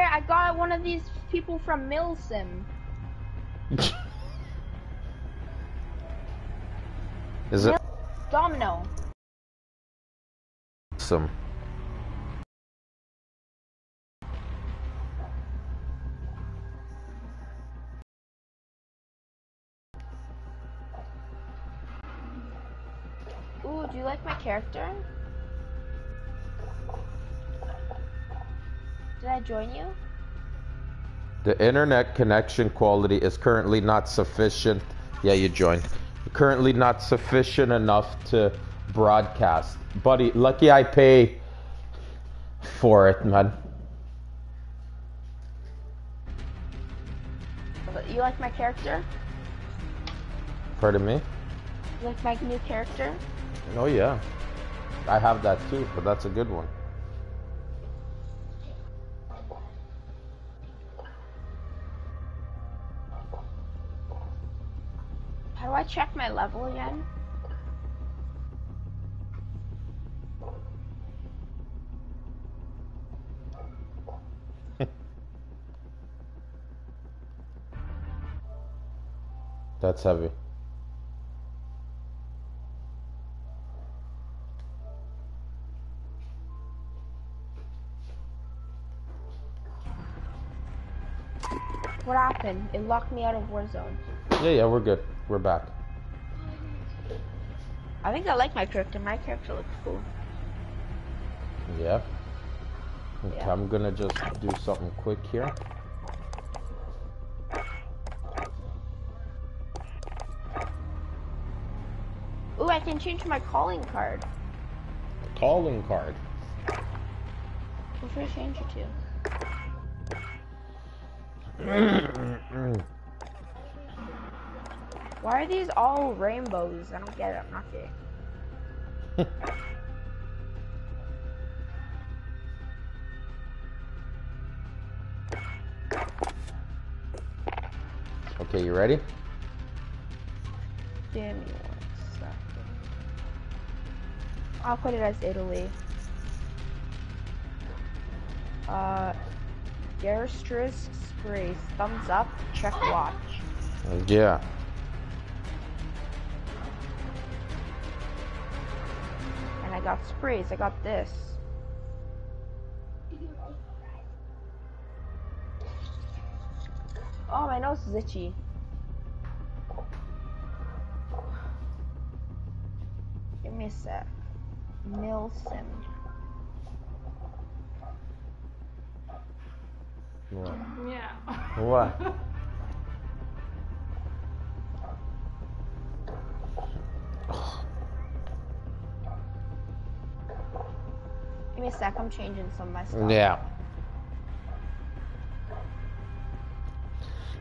I got one of these people from Milsim. Is it Domino. some? Ooh, do you like my character? Did I join you? The internet connection quality is currently not sufficient. Yeah, you joined. Currently not sufficient enough to broadcast. Buddy, lucky I pay for it, man. You like my character? Pardon me? You like my new character? Oh yeah. I have that too, but that's a good one. I check my level again? That's heavy. What happened? It locked me out of Warzone. Yeah, yeah, we're good. We're back. I think I like my character. My character looks cool. Yeah. Okay, Yeah. I'm gonna just do something quick here. Ooh, I can change my calling card. Calling card. What should I change it to? Why are these all rainbows? I don't get it. I'm not gay. Okay, you ready? Give me one second. I'll put it as Italy. Uh, Garistris sprays. Thumbs up. Check watch. Yeah. Got sprays. I got this. Oh, my nose is itchy. Give me a sec. Milsim. What? Yeah. What? me a sec. I'm changing some of my stuff. Yeah.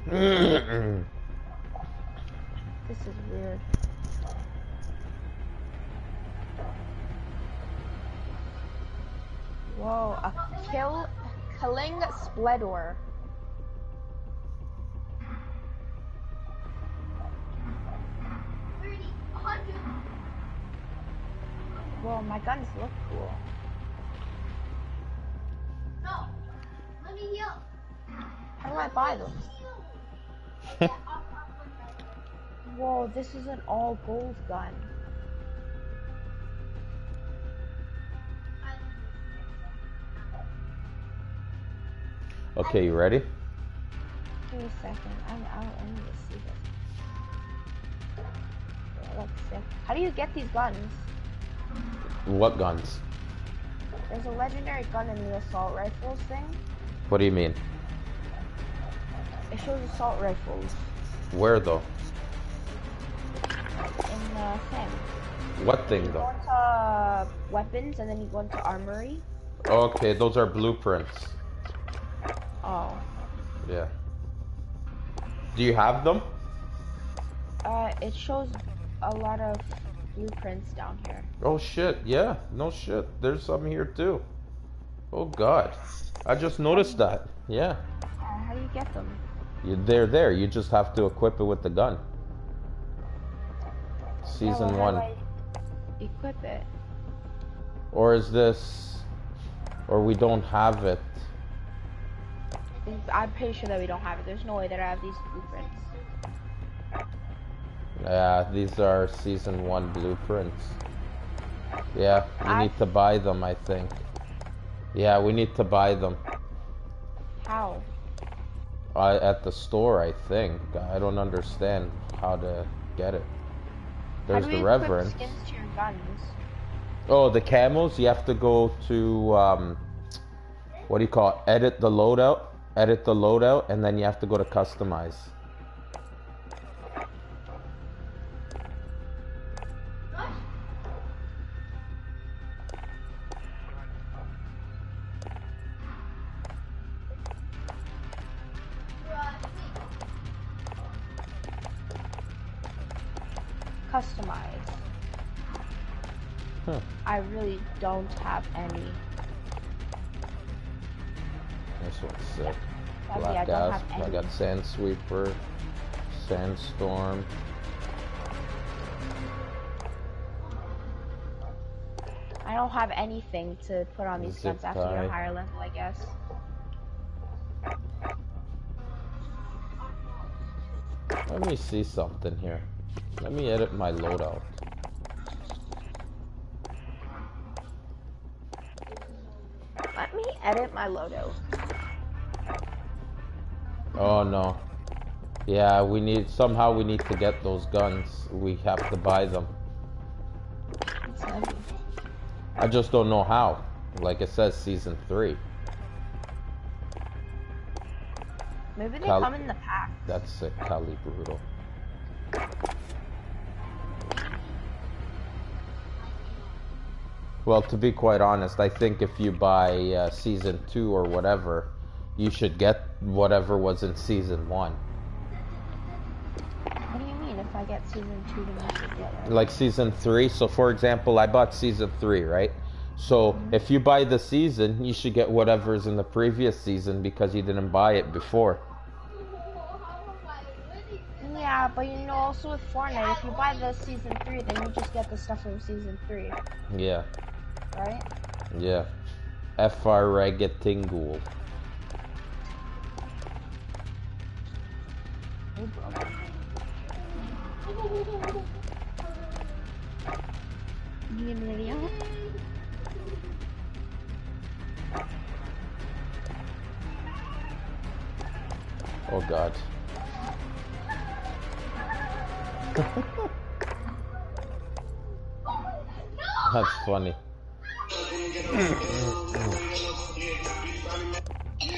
This is weird. Whoa, a kill, killing Spledor. Whoa, my guns look cool. Do I buy them? Whoa, this is an all gold gun. Okay, you ready? Give me a second. I'm, I, I need to see this. Yeah, looks sick. How do you get these guns? What guns? There's a legendary gun in the assault rifles thing. What do you mean? It shows assault rifles Where though? in the thing. What thing You go though? into uh, weapons and then you go into armory. Okay, those are blueprints. Oh. Yeah. Do you have them? Uh, it shows a lot of blueprints down here. Oh shit, yeah. No shit. There's some here too. Oh god. I just noticed that. Yeah. Uh, how do you get them? They're there. You just have to equip it with the gun. Yeah, Season well, one. I Equip it. Or is this... Or we don't have it. I'm pretty sure that we don't have it. There's no way that I have these blueprints. Yeah, these are season one blueprints. Yeah, we I- need to buy them, I think. Yeah, we need to buy them. How? Uh, at the store, I think. I don't understand how to get it. There's the Reverend. skins to your guns? Oh, the camels, you have to go to, um, what do you call it? Edit the loadout. Edit the loadout, and then you have to go to. Customize. Don't have any. This one's sick. I Black have I any. got Sandsweeper, Sandstorm. I don't have anything to put on these Zip guns after you're a higher level, I guess. Let me see something here. Let me edit my loadout. Let me edit my logo. Oh no. Yeah, we need somehow we need to get those guns. We have to buy them. I just don't know how. Like it says season three. Maybe they Cal- come in the pack. That's sick, Cali Brutal. Well, to be quite honest, I think if you buy uh, season two or whatever, you should get whatever was in season one. What do you mean if I get season two, then I should get it? like season three. So, for example, I bought season three, right? So, if you buy the season, you should get whatever's in the previous season because you didn't buy it before. Yeah, but you know, also with Fortnite, if you buy the season three, then you just get the stuff from season three, Yeah, right? yeah. FR Regatingul. Hey, bro. You get a video? Oh God. That's funny.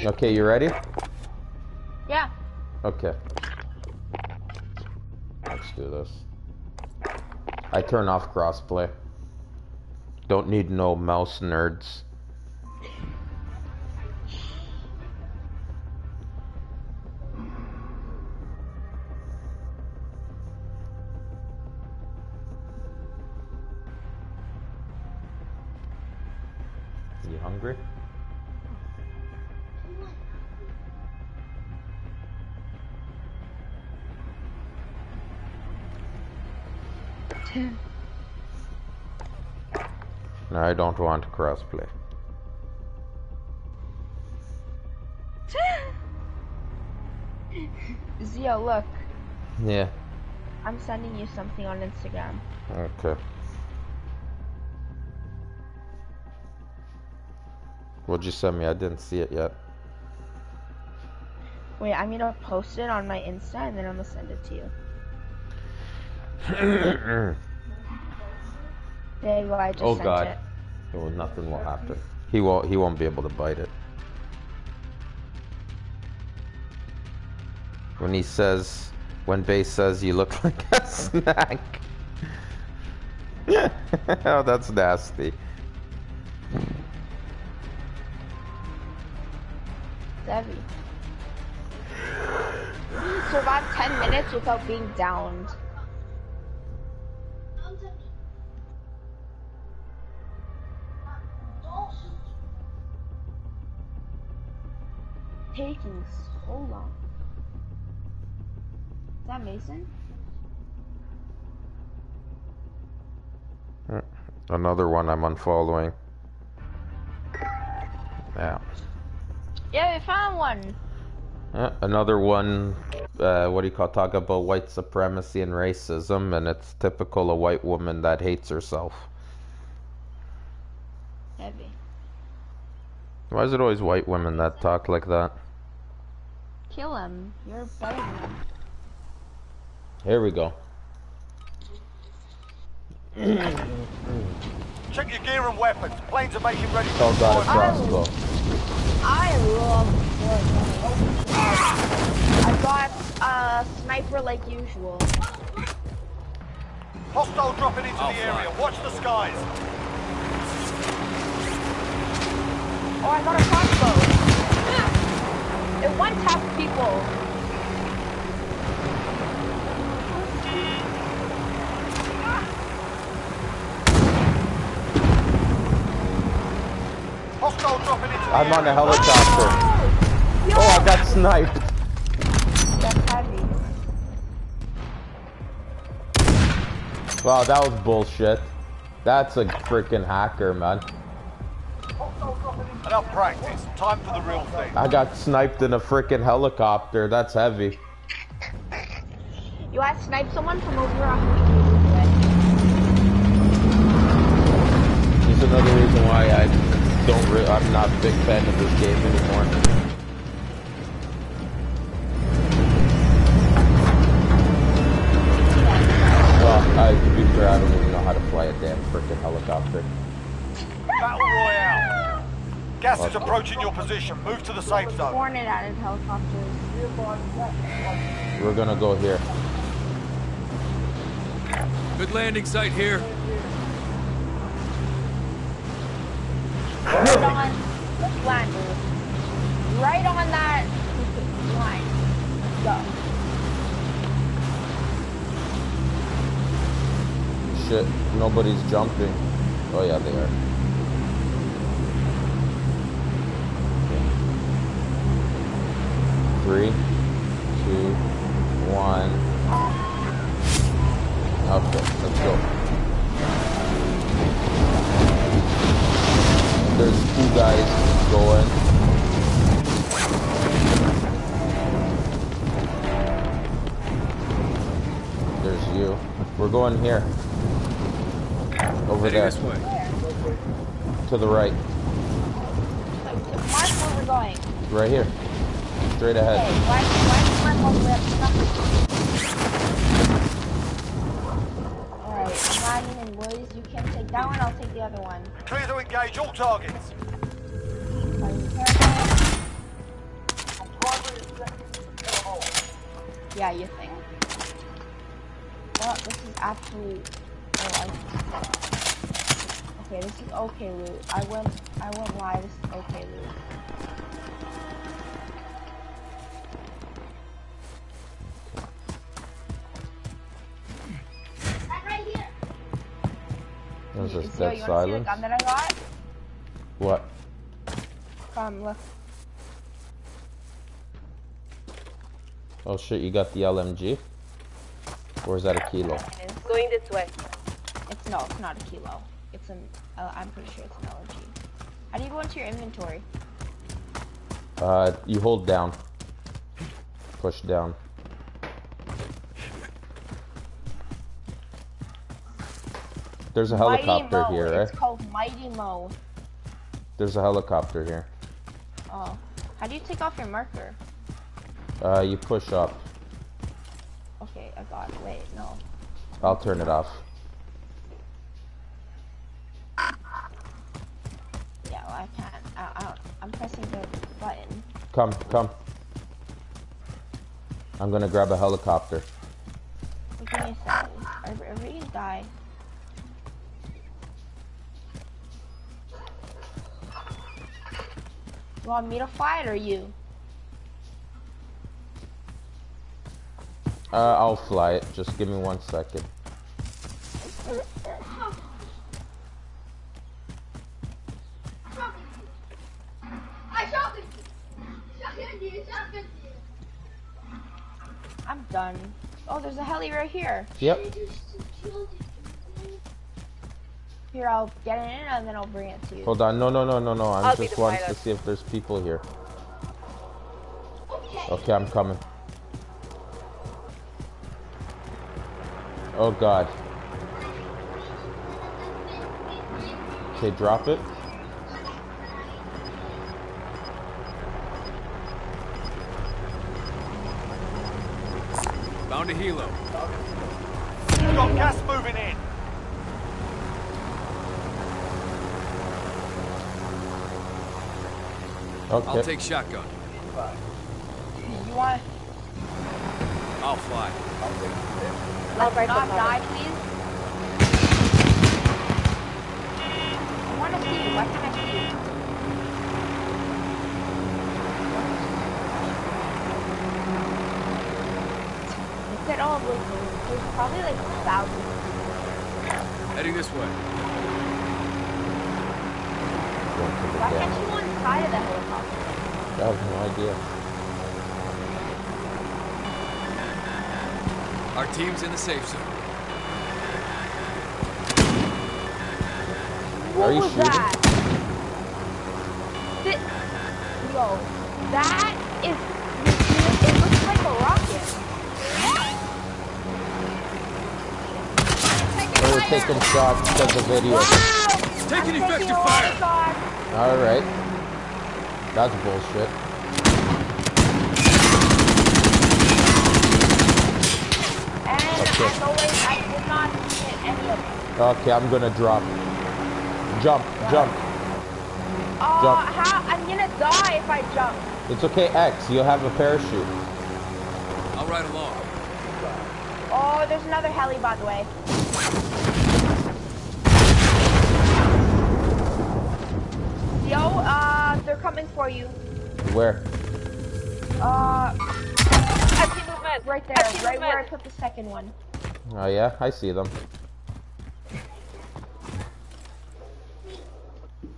Okay, you ready? Yeah. Okay. Let's do this. I turn off crossplay. Don't need no mouse nerds. Don't want crossplay. Zio, look. Yeah. I'm sending you something on Instagram. Okay. What'd you send me? I didn't see it yet. Wait, I'm gonna post it on my Insta and then I'm gonna send it to you. There you go, I just oh sent God. it. Nothing will happen. He won't. He won't be able to bite it. When he says, when Base says you look like a snack. oh, that's nasty. Heavy. You survived 10 minutes without being downed. Taking so long. Is that Mason? Another one I'm unfollowing. Yeah. Yeah, we found one. Yeah, another one, uh, what do you call talk about white supremacy and racism, and it's typical a white woman that hates herself. Heavy. Why is it always white women that talk like that? Kill him. You're better than him. Here we go. Check your gear and weapons. Planes are making ready for Oh god, a crossbow. I love Fortnite. I got a sniper like usual. Hostile dropping into I'll the area. fly. Watch the skies. Oh, I got a crossbow. It one taps people. Hostile dropping into the I'm on a helicopter. Yo, Oh, I got sniped. that's heavy. Wow, that was bullshit. That's a freaking hacker, man. Enough practice. Time for the real thing. I got sniped in a freaking helicopter. That's heavy. You I sniped someone from over a hundred meters away. This is another reason why I don't. Re- I'm not a big fan of this game anymore. Well, I, to be fair, I don't even know how to fly a damn freaking helicopter. Battle Royale. Gas is approaching your position. Move to the safe zone. Hornet out of helicopters. We're gonna go here. Good landing site here. Right on. Let's land, dude. Right on that line. Go. Shit, nobody's jumping. Oh yeah, they are. Three, two, one. Okay, let's go. There's two guys going. There's you. We're going here. Over Heading there. this way. To the right. Mark where we're going. Right here. Straight Hey, ahead. why, why mark all the way up to nothing? Alright, I'm landing in Woodies. You can take that one, I'll take the other one. Clear to engage all targets. Are you careful? Yeah, you think. Well, this is absolute. Oh, I... Okay, this is okay loot. I went. I won't lie. This is okay loot. There's this So, dead you wanna see the silence. gun that I got? What? Come, look. Oh shit, you got the LMG? Or is that a kilo? Going this way. It's no, it's not a kilo. It's an. Uh, I'm pretty sure it's an LG. How do you go into your inventory? Uh, you hold down. Push down. There's a Mighty helicopter Mo. here, right? It's called Mighty Mo. There's a helicopter here. Oh, how do you take off your marker? Uh, you push up. Okay, I got it. Wait, no. I'll turn it off. Yeah, well, I can't. I, I'm pressing the button. Come, come. I'm gonna grab a helicopter. Wait, give me a second. Are, are we gonna die? Want me to fight or you? Uh, I'll fly it. Just give me one second. I shot him. Shot him, dude. Shot him. I'm done. Oh, there's a heli right here. Yep. Here, I'll get it in and then I'll bring it to you. Hold on. No, no, no, no, no. I'm I'll just wanting to see if there's people here. Okay. Okay, I'm coming. Oh god. Okay, drop it. Found a helo. Got gas moving in. Okay. I'll take shotgun. You want I'll fly. let's not die, please? I want to see you. Why can't I see you? Look at all those balloons. There's probably like thousands. Heading this way. Going to the Why can't you go inside of the helicopter? I have no idea. Our team's in the safe zone. What Are you was shooting? that? Thi- Yo, that is. It looks like a rocket. We're taking shots because of video. Wow! Taking I'm effective fire. lot of shots. Alright. That's bullshit. Okay. always, I did not hit any of them. Okay, I'm gonna drop. Jump, jump. Uh, Jump. how? I'm gonna die if I jump. It's okay, X. You'll have a parachute. I'll ride along. Oh, there's another heli, by the way. Yo, uh, they're coming for you. Where? Uh, I see movement. right there, I see right where I movement. put the second one. Oh yeah, I see them.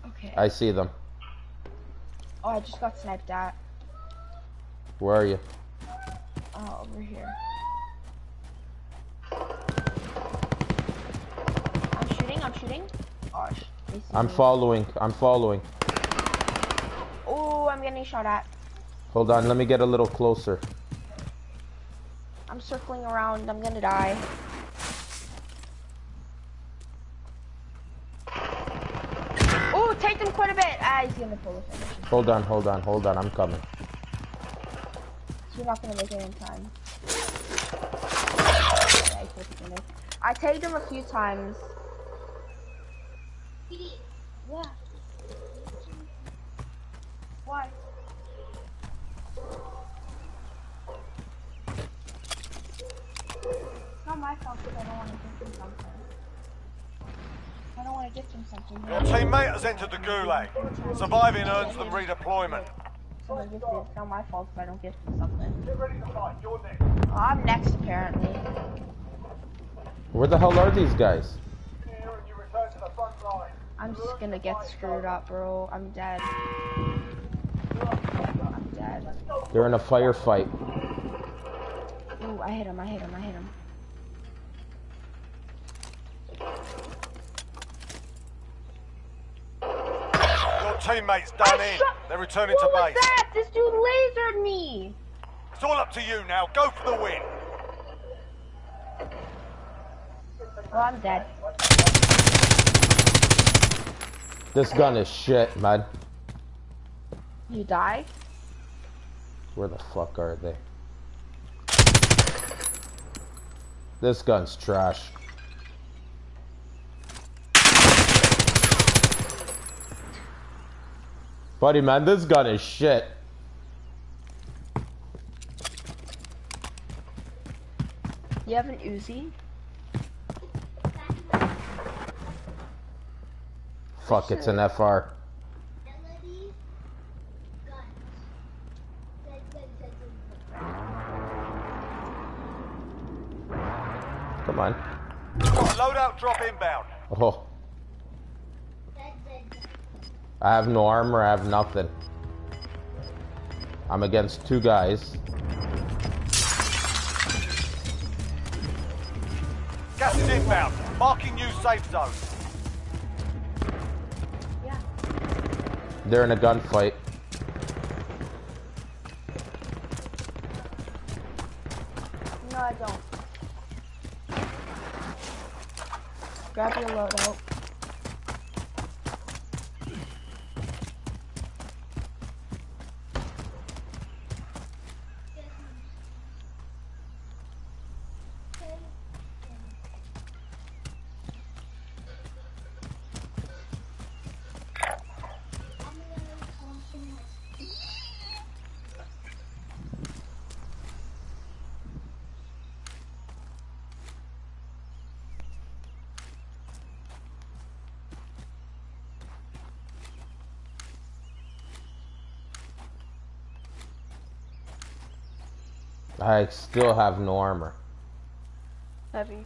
Okay. I see them. Oh, I just got sniped at. Where are you? Oh, over here. I'm shooting, I'm shooting. Oh, sh- I'm following. I'm following. I'm getting shot at. Hold on, let me get a little closer. I'm circling around. I'm gonna die. Oh, take them quite a bit. Ah, he's gonna pull the finish. Hold on, hold on, hold on. I'm coming. You're not gonna make it in time. Yeah, he pulled the finish. I tagged him a few times. Yeah. Why? It's not my fault because I don't want to give him something. I don't want to give him something. Your teammate has entered the gulag. Surviving earns them redeployment. So it's it's not my fault if I don't give him something. Get ready to fight. You're next. Oh, I'm next apparently. Where the hell are these guys? Here and you return to the front line. I'm just gonna get screwed up, bro. I'm dead. I'm dead. They're in a firefight. Ooh, I hit him, I hit him, I hit him. Your teammate's done I in. They're returning what to was base. that? This dude lasered me! It's all up to you now. Go for the win. Oh, I'm dead. This gun is shit, man. You die? Where the fuck are they? This gun's trash. Buddy, man, this gun is shit. You have an Uzi? Fuck, it's an FR. On. Loadout drop inbound. Oh. I have no armor, I have nothing. I'm against two guys. Gas is inbound. Marking new safe zone. Yeah. They're in a gunfight. Grab your loadout. I still have no armor. Heavy.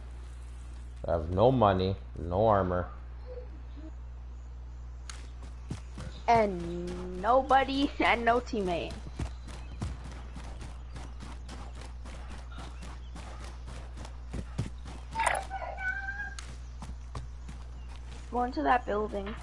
I have no money, no armor. And nobody and no teammate. Go into that building.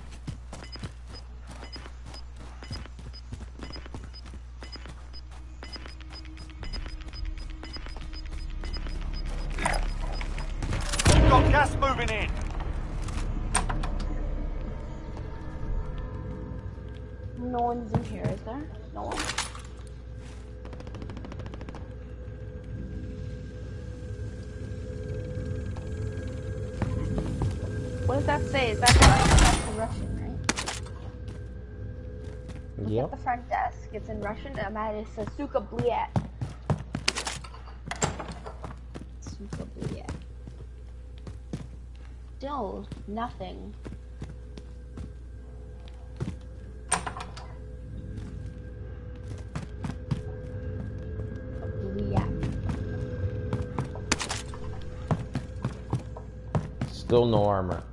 It's in Russian, and that is says Suka Bliet. Suka Bliet. Still nothing. Bliet. Still no armor.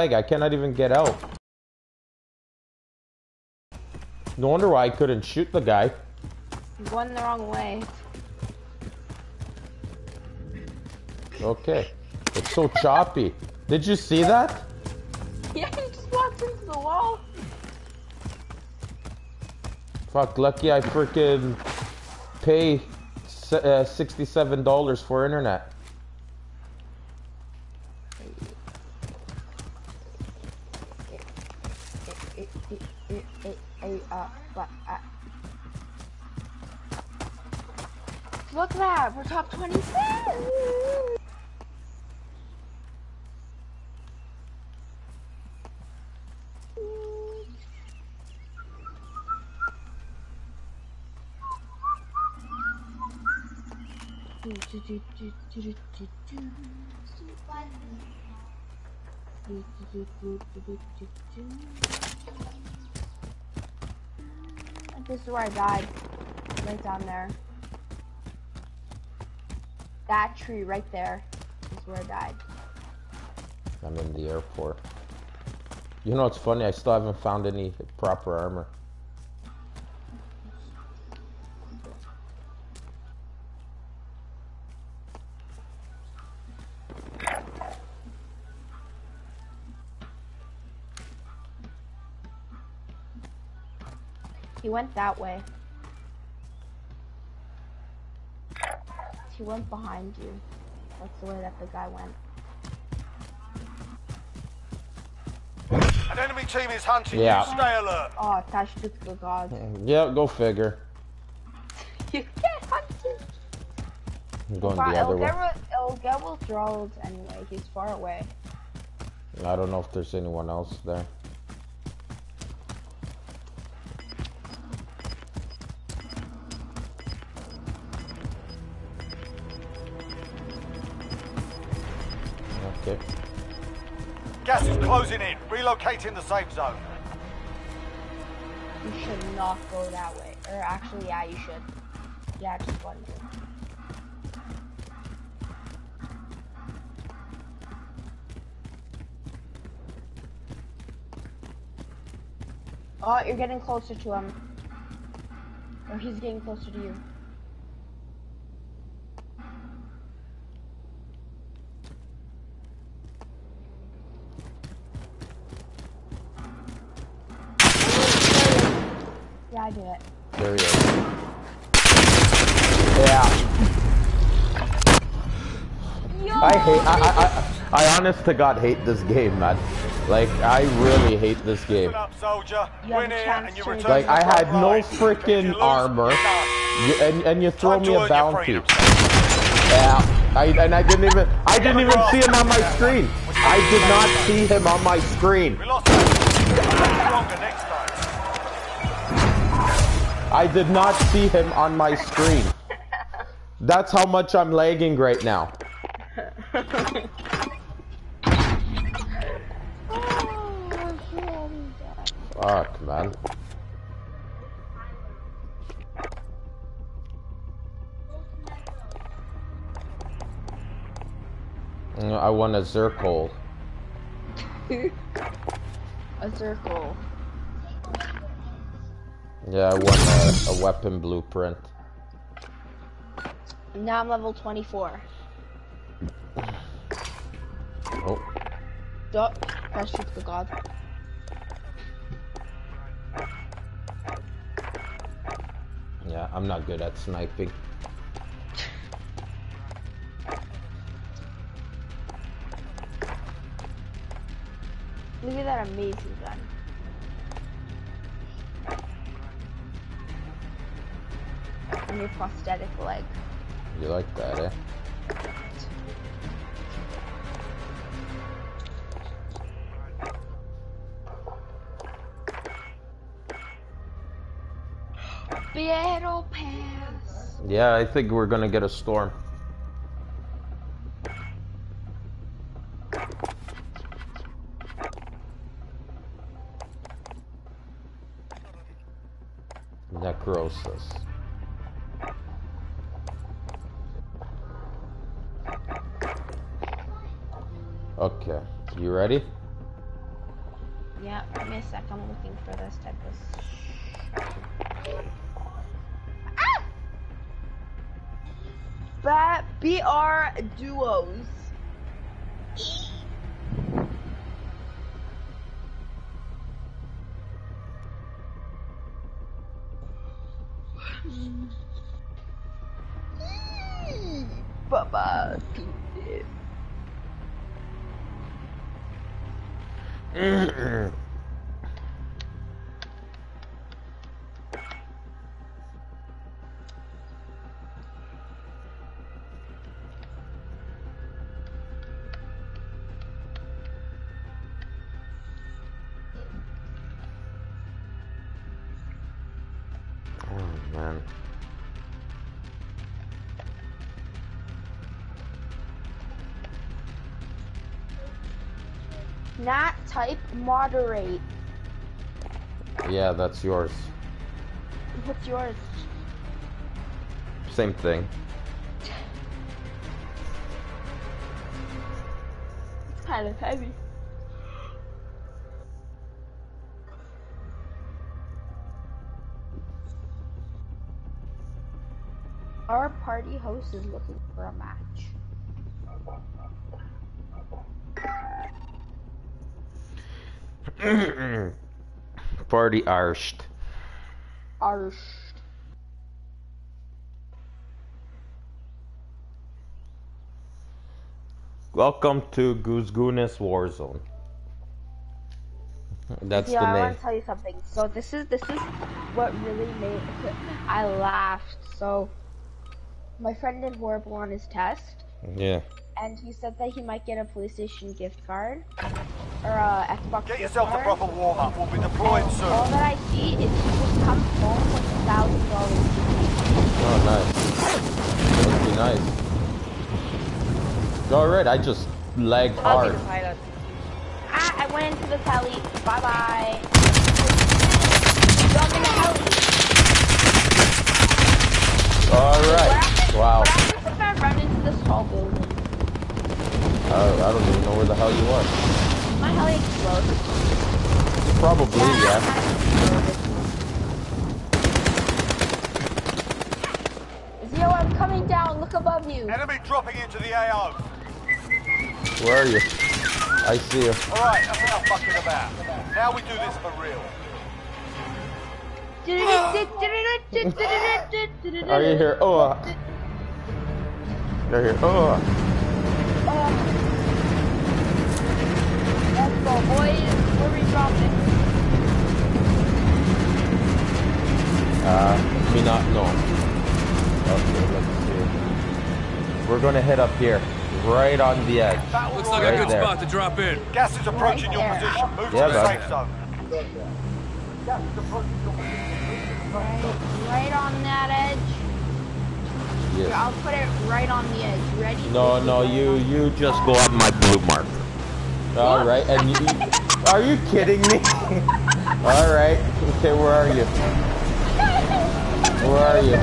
Like, I cannot even get out. No wonder why I couldn't shoot the guy. Going the wrong way. Okay. It's so choppy. Did you see that? Yeah, you just walked into the wall. Fuck, lucky I freaking pay uh, $67 for internet. Look at that, we're top 26! This is where I died. Right down there. That tree right there is where I died. I'm in the airport. You know, it's funny, I still haven't found any proper armor. He went that way. He went behind you. That's the way that the guy went. An enemy team is hunting Yeah. you. Stay alert. Oh, Tash took the god. Yeah, go figure. You get hunted. I'm going Fine, the it'll other way. get, wi- it'll get withdrawals anyway. He's far away. I don't know if there's anyone else there. Gas is closing in. Relocating the safe zone. You should not go that way. Or actually, yeah, you should. Yeah, just one. Oh, you're getting closer to him. Or he's getting closer to you. I did it. There he is. Yeah. I hate. I, I, I, I honest to God hate this game, man. Like, I really hate this game. Up, soldier. You have Win a here chance and you to- return Like, I had no line. If you freaking armor, you're done. you, and and you throw me a earn your bounty. Yeah. I and I didn't even. I didn't even see him on my screen. I did not see him on my screen. I did not see him on my screen. That's how much I'm lagging right now. Fuck, man. Mm, I want a Zircol. A circle. Yeah, I want a, a weapon blueprint. Now I'm level 24. Oh, Duh. Press shoot the god. yeah, I'm not good at sniping. Look at that amazing gun. And your prosthetic leg. You like that, eh? Battle pass. Yeah, I think we're gonna get a storm. Man. Not type moderate. Yeah, that's yours. What's yours? Same thing. It's kind of heavy. Party host is looking for a match. Party arsed. Arsh. Welcome to Goose Warzone. That's yeah, the I name. want to tell you something. So this is this is what really made I laughed. So my friend did horrible on his test, Yeah. and he said that he might get a PlayStation gift card or a Xbox Get gift yourself a proper warm up. We'll be deployed All soon. that I see is he just comes home with a thousand dollars. Oh, nice. That would be nice. Alright, I just lagged I'll be hard. the pilot. Ah, I went into the tele. Bye bye. Jump in the heli. Alright. Wow. What happens if I run into this tall building? I, I don't even know where the hell you are. My heli explodes. Probably, yeah. Zio, I'm coming down. Look above you. Enemy dropping into the AO. Where are you? I see you. Alright, that's enough fucking about. Now we do this for real. Are you here? Oh. You're here. Oh. Let's go, boys. Where we dropping? Uh, me not know. Okay, let's see. We're gonna head up here, right on the edge. Battle Looks like Right a good there. spot to drop in. Gas is approaching your Right there. position. Move Yeah, to the bud. safe zone. Right, right on that edge. Here, I'll put it right on the edge. Ready? No, no, you you just go on my blue mark. All right, and you, are you kidding me? All right. Okay, where are you? Where are you?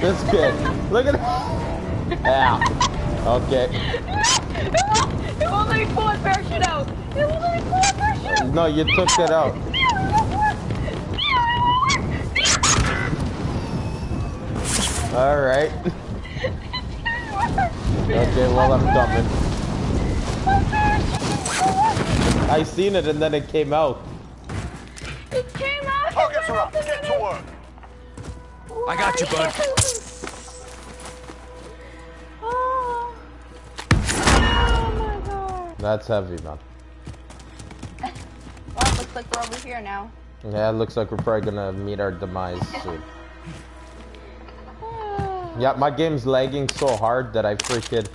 This kid. Look at Yeah. Okay. It won't let me pull parachute out. It won't let me pull parachute out. No, you took it out. All right. Okay, well I'm coming. I seen it and then it came out. It came out. Targets are up. Get to work. I got you, bud. Oh. Oh my god. That's heavy, man. Well, it looks like we're over here now. Yeah, it looks like we're probably gonna meet our demise soon. Yeah, my game's lagging so hard that I freaking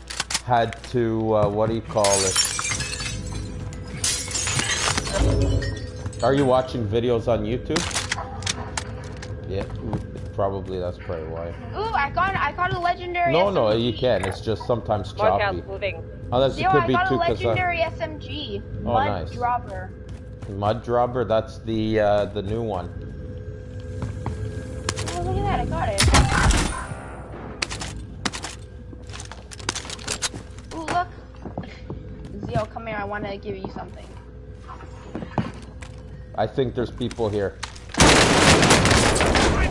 had to, uh, what do you call it? Are you watching videos on YouTube? Yeah, probably that's probably why. Ooh, I got I got a legendary. No, no, you can. It's just sometimes Mark choppy. out moving. Unless it Yo, could I be got a too, cause uh, legendary SMG. Oh, Mud nice. Dropper. Mud Dropper. That's the uh, the new one. Oh, look at that! I got it. Ooh, look. Zio, come here. I want to give you something. I think there's people here.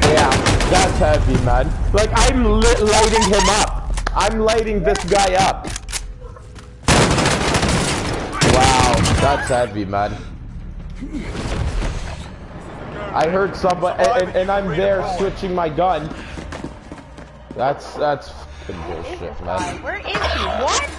Yeah, that's heavy, man. Like, I'm li- lighting him up. I'm lighting this guy up. Wow, that's heavy, man. I heard somebody, and, and, and I'm there switching my gun. That's, that's fucking bullshit, man. Where is he? What?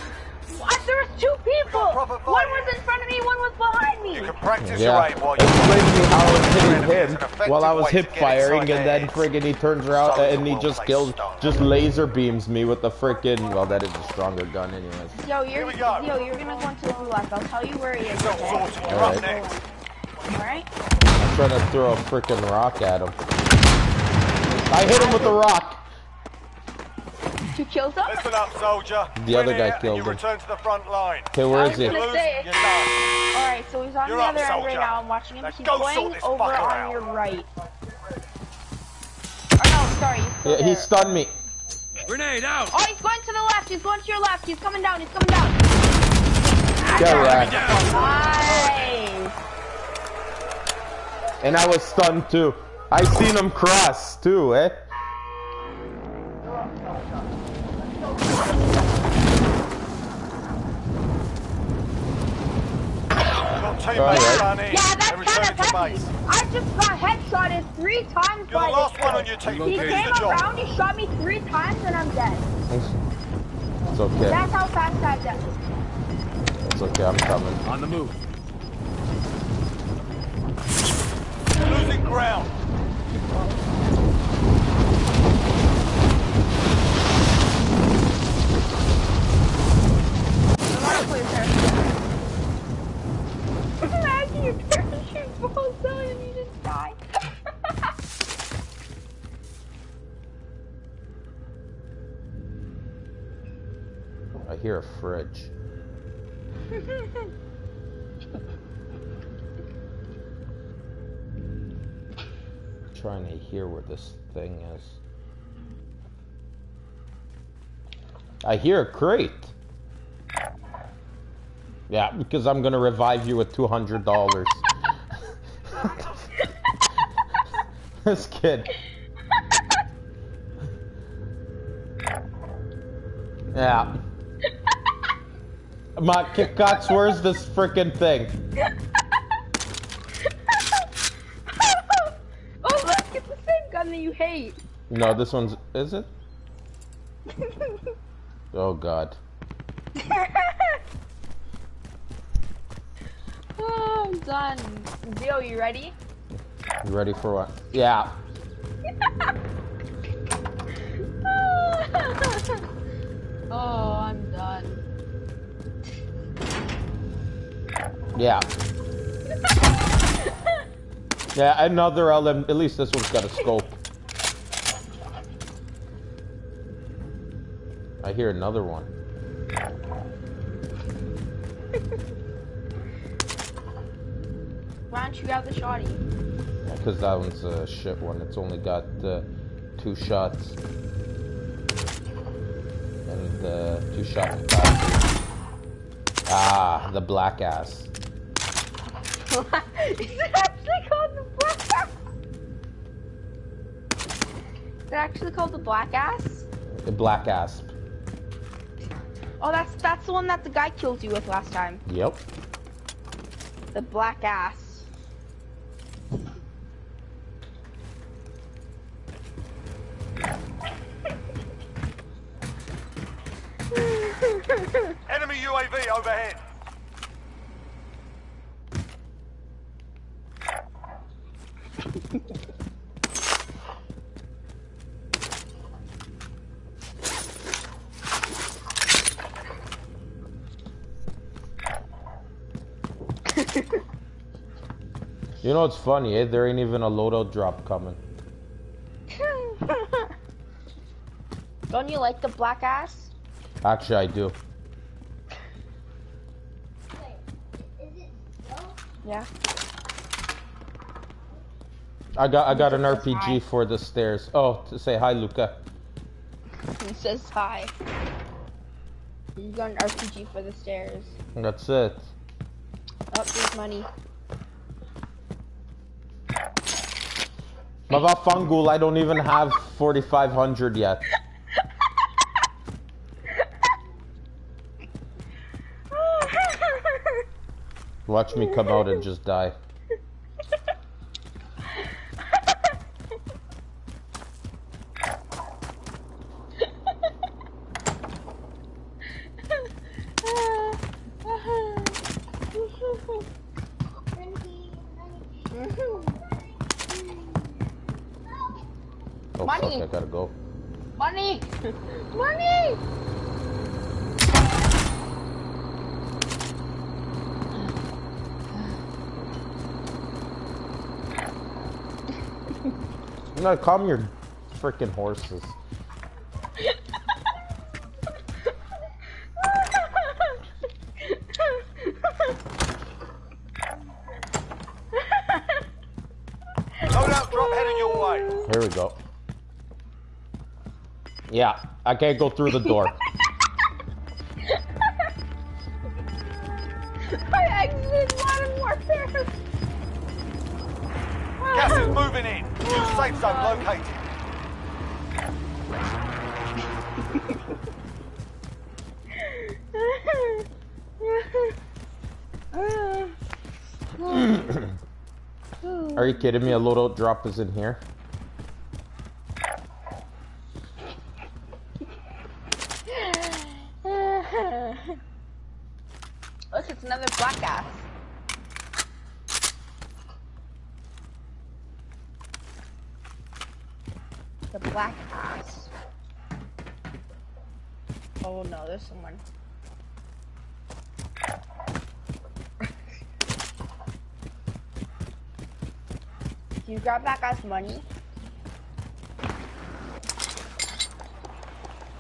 What? There was two people. One was in front of me. One was behind me. You can practice Yeah, your aim while you explain to me how I was hitting him while I was hip firing, and then friggin' he turns around Soldiers and he just kills, just laser beams me with the frickin' Well, that is a stronger gun, anyways. Yo, you're Here we go. yo, you're gonna go into the gulag. I'll tell you where he is. Okay? You're up Alright. next. All right. I'm trying to throw a frickin' rock at him. I hit him with the rock. Two kills up. Listen up, soldier. The Win other guy killed you him. return to the front line. Okay, where is he? was You gonna lose, say- you're done. All right, so he's on You're the up, other end right now. I'm watching him. Now He's going over on out. your right. Or no, sorry. He's Yeah, he stunned me. Grenade out! Oh, he's going to the left. He's going to your left. He's coming down. He's coming down. Get wrecked. Nice. And I was stunned too. I seen him cross too, eh? Your teammates Alright. done in. Yeah, that's kind of to heavy. I just got headshotted three times You're by the last one on your team. He Okay. Came around, he shot me three times, and I'm dead. It's okay. That's how fast I died. It's okay. I'm coming. On the move. Losing ground. Imagine and you just die. I hear a fridge. Trying to hear where this thing is. I hear a crate. Yeah, because I'm gonna revive you with two hundred dollars. this kid. Yeah. My Kats, where's this freaking thing? oh look, it's the same gun that you hate. No, this one's is it? Oh god. Oh, I'm done. Dio, you ready? You ready for what? Yeah. oh, I'm done. Yeah. yeah, another LM. At least this one's got a scope. I hear another one. Why don't you grab the shotty? Because that one's a shit one. It's only got uh, two shots. And uh, two shot capacity. Ah, the black ass. Is it actually called the black ass? Is it actually called the black ass? The black asp. Oh, that's that's the one that the guy killed you with last time. Yep. The black ass. Know what's funny, eh? There ain't even a loadout drop coming. Don't you like the black ass? Actually, I do. Yeah. I got I got an RPG hi. for the stairs. Oh, to say hi, Luca. He says hi. You got an RPG for the stairs. That's it. Oh, there's money. Mava Fangul, I don't even have 4,500 yet. Watch me come out and just die. Oh Money. fuck, I gotta go. Money! Money! No, calm your freaking horses. Loadout drop heading your way. Here we go. Yeah, I can't go through the door. I exited Modern Warfare. Gas is moving in. New safe zone located. Are you kidding me? A loadout drop is in here. Look, it's another black ass. The black ass. Oh no, there's someone. Grab that guy's money?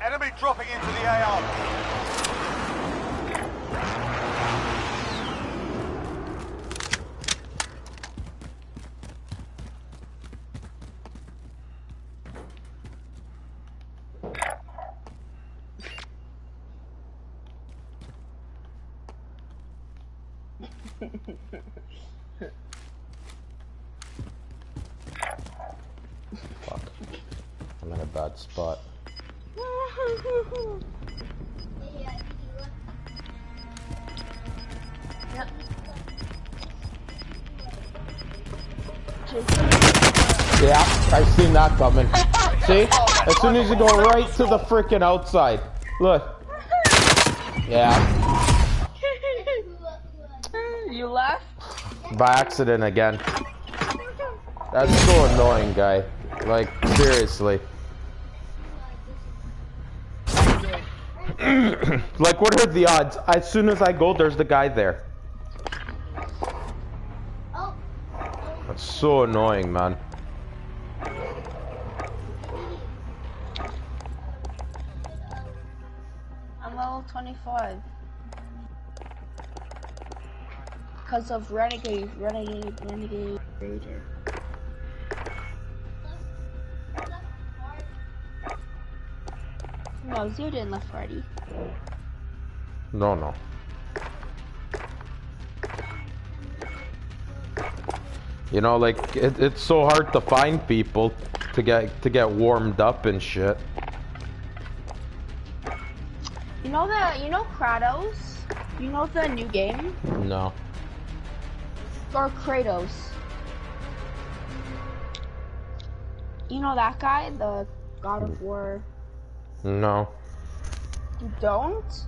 Enemy dropping into the AO. That coming. See? As soon as you go right to the freaking outside. Look. Yeah. you left? By accident again. That's so annoying, guy. Like, seriously. like, what are the odds? As soon as I go, there's the guy there. Oh, That's so annoying, man. Because of Renegade, Renegade, Renegade, Raider. No, Zero didn't left already. No, no. You know, like it, it's so hard to find people to get to get warmed up and shit. You know the, you know Kratos? You know the new game? No. Or Kratos? You know that guy? The God of War? No. You don't?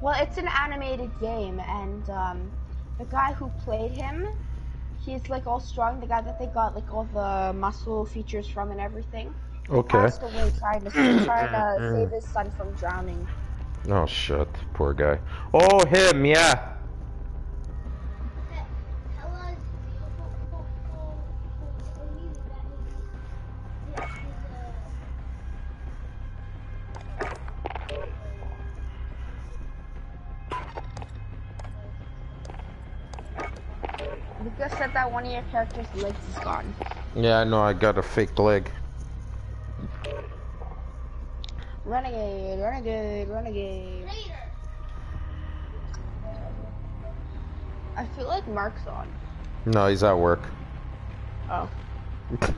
Well, it's an animated game, and um, the guy who played him, he's like all strong. The guy that they got like all the muscle features from and everything. Okay. Passed away trying to trying to save his son from drowning. Oh shit, poor guy. Oh him, yeah. Your characters' legs is gone. Yeah, I know. I got a fake leg. Renegade, renegade, renegade. later. I feel like Mark's on. No, he's at work. Oh.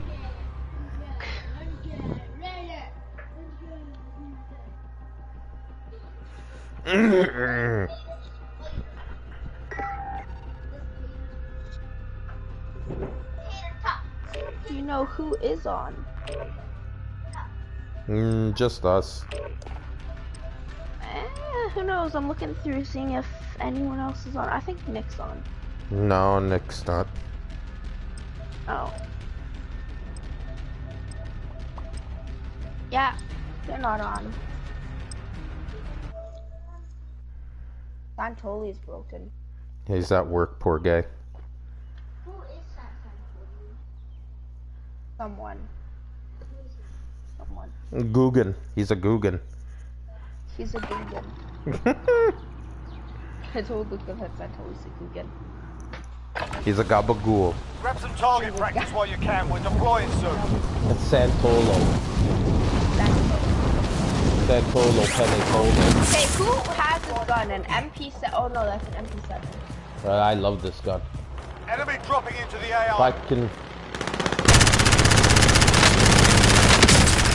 know who is on? mm, just us. Eh, who knows? I'm looking through seeing if anyone else is on. I think Nick's on. No, Nick's not. Oh. Yeah, they're not on. Santoli's broken. He's at work, poor guy. Who is that Santori? Someone. Someone. Guggen. He's a Guggen. He's a Guggen. I told Lucas that Santoli's a Guggen. He's a gabagool. Grab some target practice while you can. We're deploying soon. It's Santolo. Santolo Penatolo. Okay, who has this gun? An MP7? Oh no, that's an MP7. Uh, I love this gun. Enemy dropping into the If I AR. can...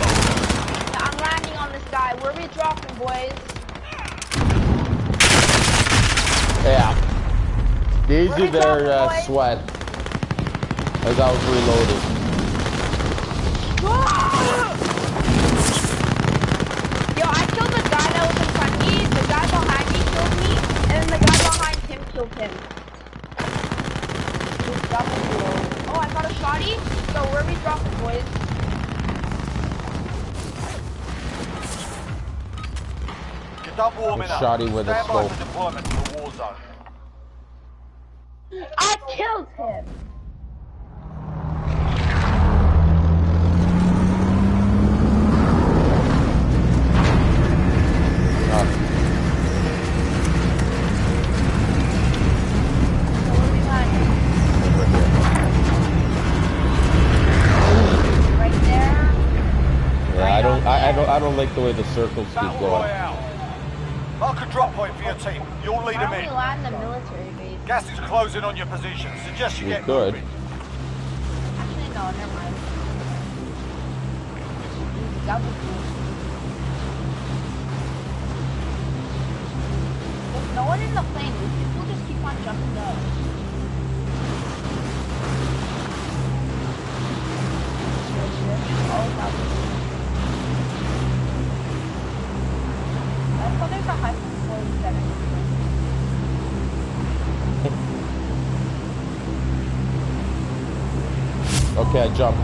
Yeah, I'm landing on this guy. Where we dropping, boys? Yeah. We there, dropping, uh, sweat. As I was reloading. Yo, I killed the guy that was in front of me, the guy behind me killed me, and then the guy behind him killed him. Oh, I got a shotty? So where are we dropping, boys? You're warming up. Shotty with a Stand by scope. for deployment to the war zone. I killed him! So where we landing? Right there? yeah, I don't, I, I don't, I don't like the way the circles keep Battle going. Royale. Mark a drop point for your team. You'll lead Why them don't in. land the military base? Gas is closing on your position. Suggest you We get could. moving. Actually, no, never mind. Double Okay, I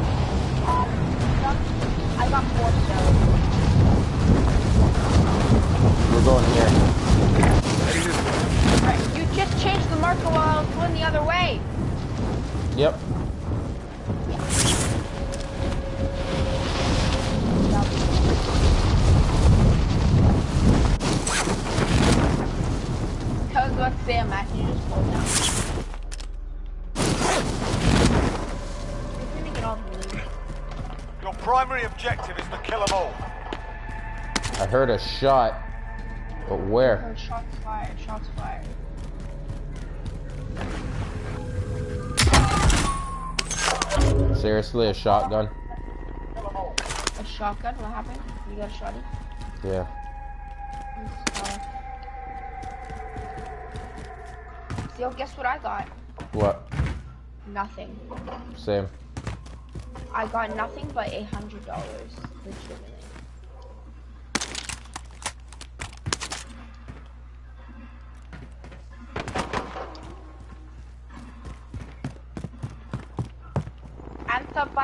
shot. But where? Heard shots fired, shots fired. Seriously, a shotgun? A shotgun? What happened? You got a shotty? Yeah. Yo, guess what I got? What? Nothing. Same. I got nothing but a hundred dollars. Legitimately.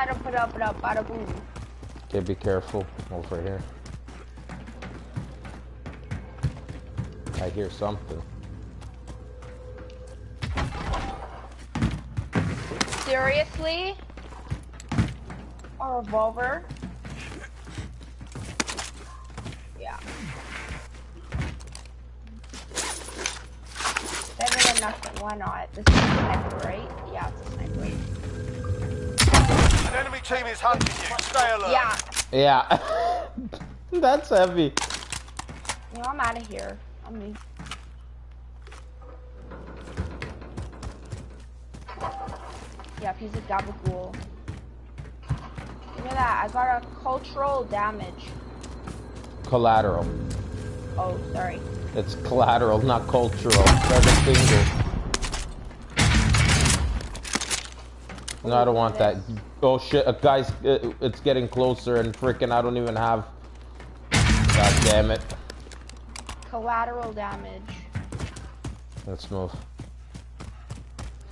Anta para para para para boom. Okay, be careful over here. I hear something. Seriously? A revolver? Yeah. Better than nothing. Why not? This is a sniper, right? Yeah, it's a sniper. An enemy team is hunting you. Stay alert. Yeah. Yeah. That's heavy. You know, I'm out of here. I'm me. Yep, he's a gabagool. Look at that. I got a cultural damage. Collateral. Oh, sorry. It's collateral, not cultural. Seven fingers. No, I don't want that. Oh shit, a guy's. uh, It's getting closer and freaking I don't even have. God damn it. Collateral damage. Let's move.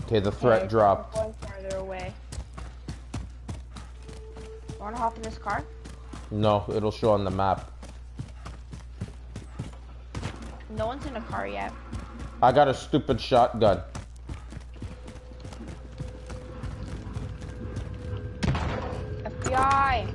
Okay, the threat Okay, dropped. I'm Going farther away. You wanna hop in this car? No, it'll show on the map. No one's in a car yet. I got a stupid shotgun. FBI.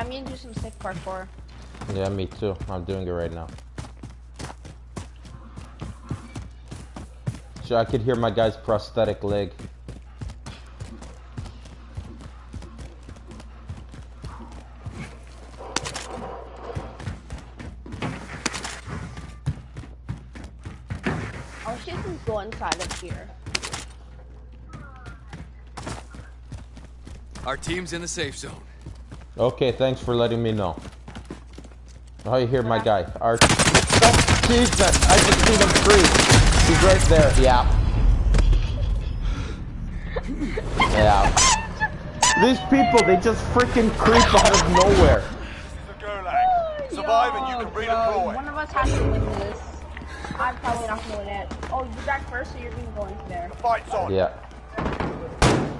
I'm gonna do some sick parkour. Yeah, me too. I'm doing it right now. So I could hear my guy's prosthetic leg. Oh, she can go inside of here. Our team's in the safe zone. Okay, thanks for letting me know. Oh, you hear my guy. Arch. Oh, Jesus! I just seen him creep. He's right there. Yeah. Yeah. These people, they just freaking creep out of nowhere. This is the Gulag. Survive and you can Yo, bro, redeploy. One of us has to win this. I'm probably not gonna win it. Oh, you're back first, so you're gonna go into there. Fight's on. Yeah.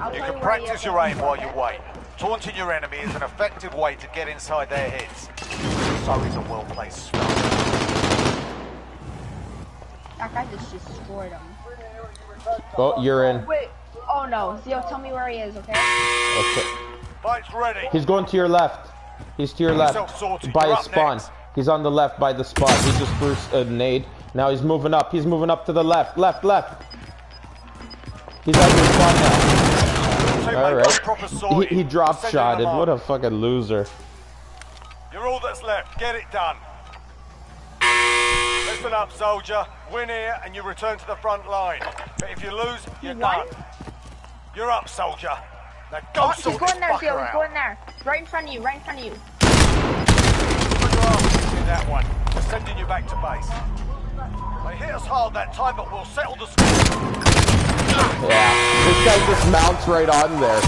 I'll You can where he practice is your aim while you wait. Taunting your enemy is an effective way to get inside their heads. So is a well-placed sniper. that guy just destroyed him. Oh, you're in. Wait. Oh no, Zio, tell me where he is, okay? Okay. Fight's ready. He's going to your left. He's to your left. By You're his spawn. next. He's on the left by the spawn. He just threw a nade. Now he's moving up. He's moving up to the left. Left, left. He's at your spawn now. Teammate All got right. proper He, sorted. he drop shotted. What a fucking loser. You're all that's left. Get it done. Listen up, soldier. Win here and you return to the front line. But if you lose, you're You done. You're up, soldier. Now go Oh, he's sort going this there, Zio. fucker He's out. going there. Right in front of you. Right in front of you. Put your arms in that one. We're sending you back to base. They hit us hard that time, but we'll settle the score. Yeah. This guy just mounts right on there.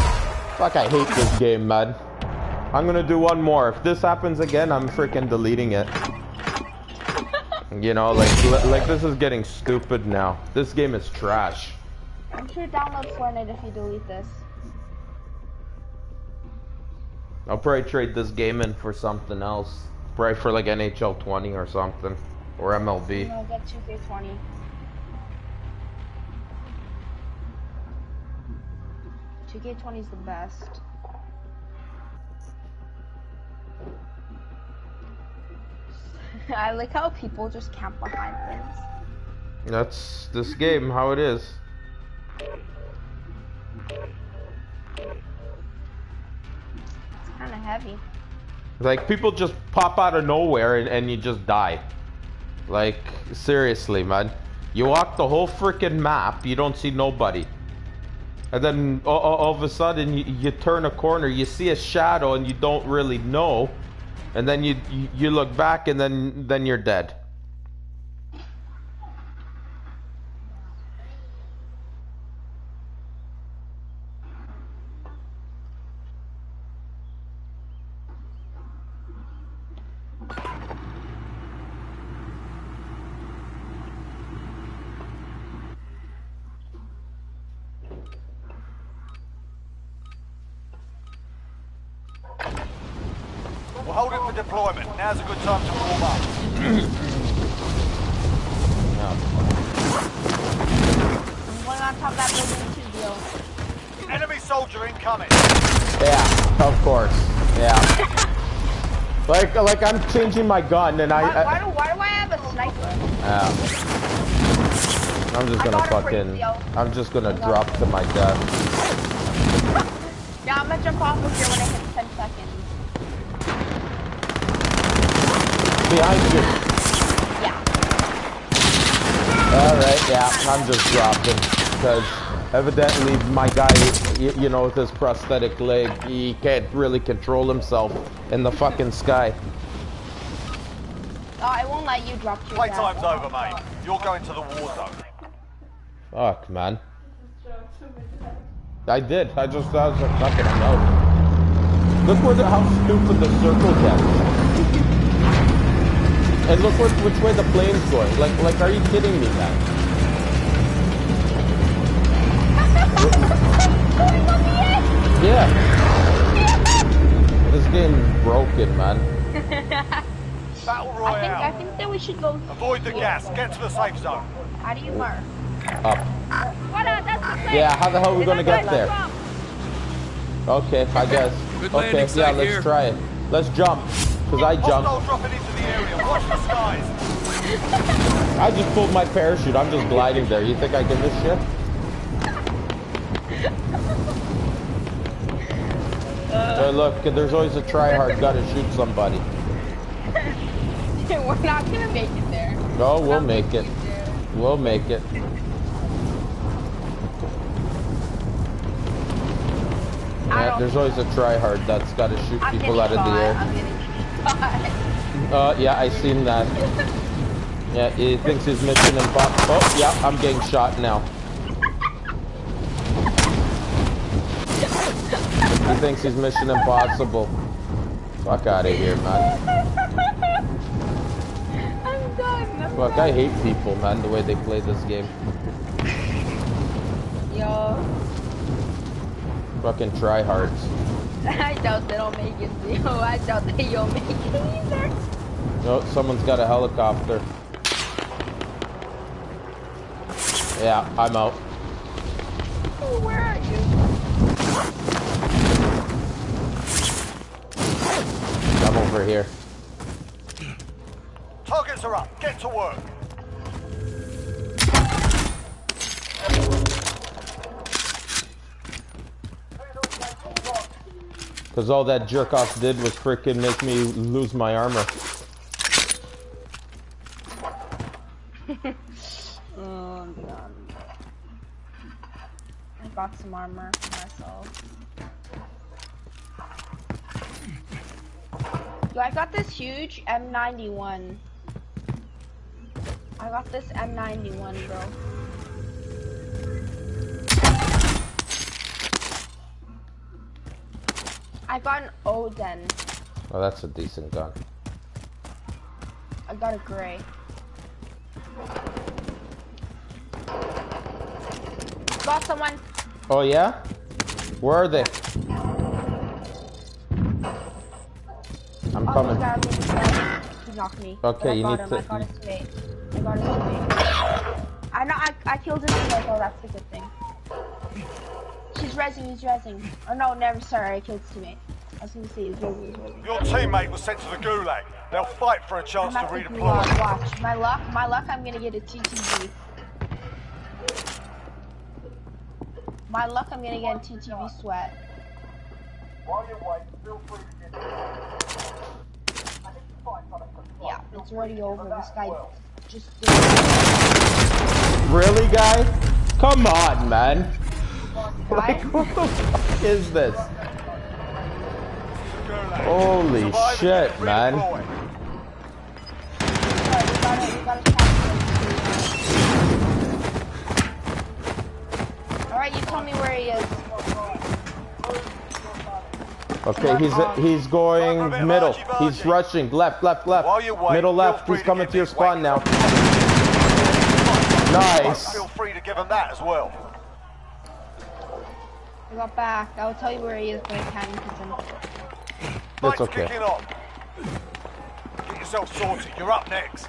Fuck, I hate this game, man. I'm gonna do one more. If this happens again, I'm freaking deleting it. You know, like, like this is getting stupid now. This game is trash. I'm sure download Fortnite if you delete this. I'll probably trade this game in for something else. Probably for like NHL 20 or something. Or MLB. No, get 2K20. Two K twenty is the best. I like how people just camp behind things. That's this game, how it is. It's kind of heavy. Like, people just pop out of nowhere and, and you just die. Like, seriously, man. You walk the whole freaking map, you don't see nobody. And then all, all, of a sudden, you, you turn a corner, you see a shadow, and you don't really know. And then you, you look back, and then then you're dead. We'll hold it for deployment. Now's a good time to warm up. I'm going on top of that building too, deal. Enemy soldier incoming. Yeah, of course. Yeah. Like I'm changing my gun, and I. Why, why, I do, why do I have a sniper? I'm just gonna got it for you, fucking. I'm just gonna drop to my death. Yeah, I'm gonna jump off of here when I hit 10 seconds. Behind you. Yeah. Alright, yeah, I'm just dropping. Because evidently my guy, you, you know, with his prosthetic leg, he can't really control himself in the fucking sky. Oh, I won't let you drop to your Playtime's death. over, mate. You're going to the war zone. Fuck, man. I did. I just, I was like, fucking no. Look where the, how stupid the circle gets. And look where, which way the plane's going. Like, like, are you kidding me, man? Yeah. This game's broken, man. Battle I think, I think that we should go. Avoid the gas. Get to the safe zone. How do you mark? Up. What? Uh, that's the place. Yeah, how the hell are we gonna get there? Okay, I guess. Good Okay, yeah, site let's here. try it. Let's jump. Cause I Hostile jumped. dropping into the area. Watch the skies. I just pulled my parachute. I'm just gliding there. You think I give a shit? Hey, look, there's always a tryhard gotta shoot somebody. We're not gonna make it there. No, we'll make it. We'll make it. Yeah, there's always a tryhard that's gotta shoot I'm people out of the air. Uh, yeah, I seen that. Yeah, he thinks he's mission impossible. Oh, yeah, I'm getting shot now. He thinks he's mission impossible. Fuck out of here, man. Fuck, I hate people, man, the way they play this game. Yo, Fucking tryhards. I doubt they'll make it. Yo, I doubt that you'll make it either. No, someone's got a helicopter. Yeah, I'm out. Where are you? I'm over here. Targets are up. Get to work. Because all that jerk off did was freaking make me lose my armor. Oh, God. I got some armor for myself. Yo, I got this huge M91. I got this M91, bro. I got an Oden. Oh, that's a decent gun. I got a gray. Got someone. Oh yeah? Where are they? I'm Oh, coming. He got me. He got me. He knocked me. Okay, I you need him. to- I got his teammate. I got his teammate. I know. I, I killed his teammate. Oh, that's a good thing. She's rezzing. He's rezzing. Oh no, never. Sorry, I killed his teammate. I was gonna say he's rezzing. He's rezzing. Your teammate was sent to the gulag. They'll fight for a I'm chance to not thinking redeploy. long. Watch my luck. My luck. I'm gonna get a TTV. My luck. I'm gonna get a TTV sweat. Yeah, it's already over. This guy just. Really, guy? Come on, man. Guy? What the fuck is this? Holy shit, man. redeployed. Alright, we gotta, we gotta capture Alright, you tell me where he is. Okay, he's he's going middle. He's rushing left, left, left. While you wait, Middle left. He's coming to your spawn now. Nice. Feel free to give him that as well. I got back. I will tell you where he is, but I can't because I'm... That's okay. kicking on. Get yourself sorted. You're up next.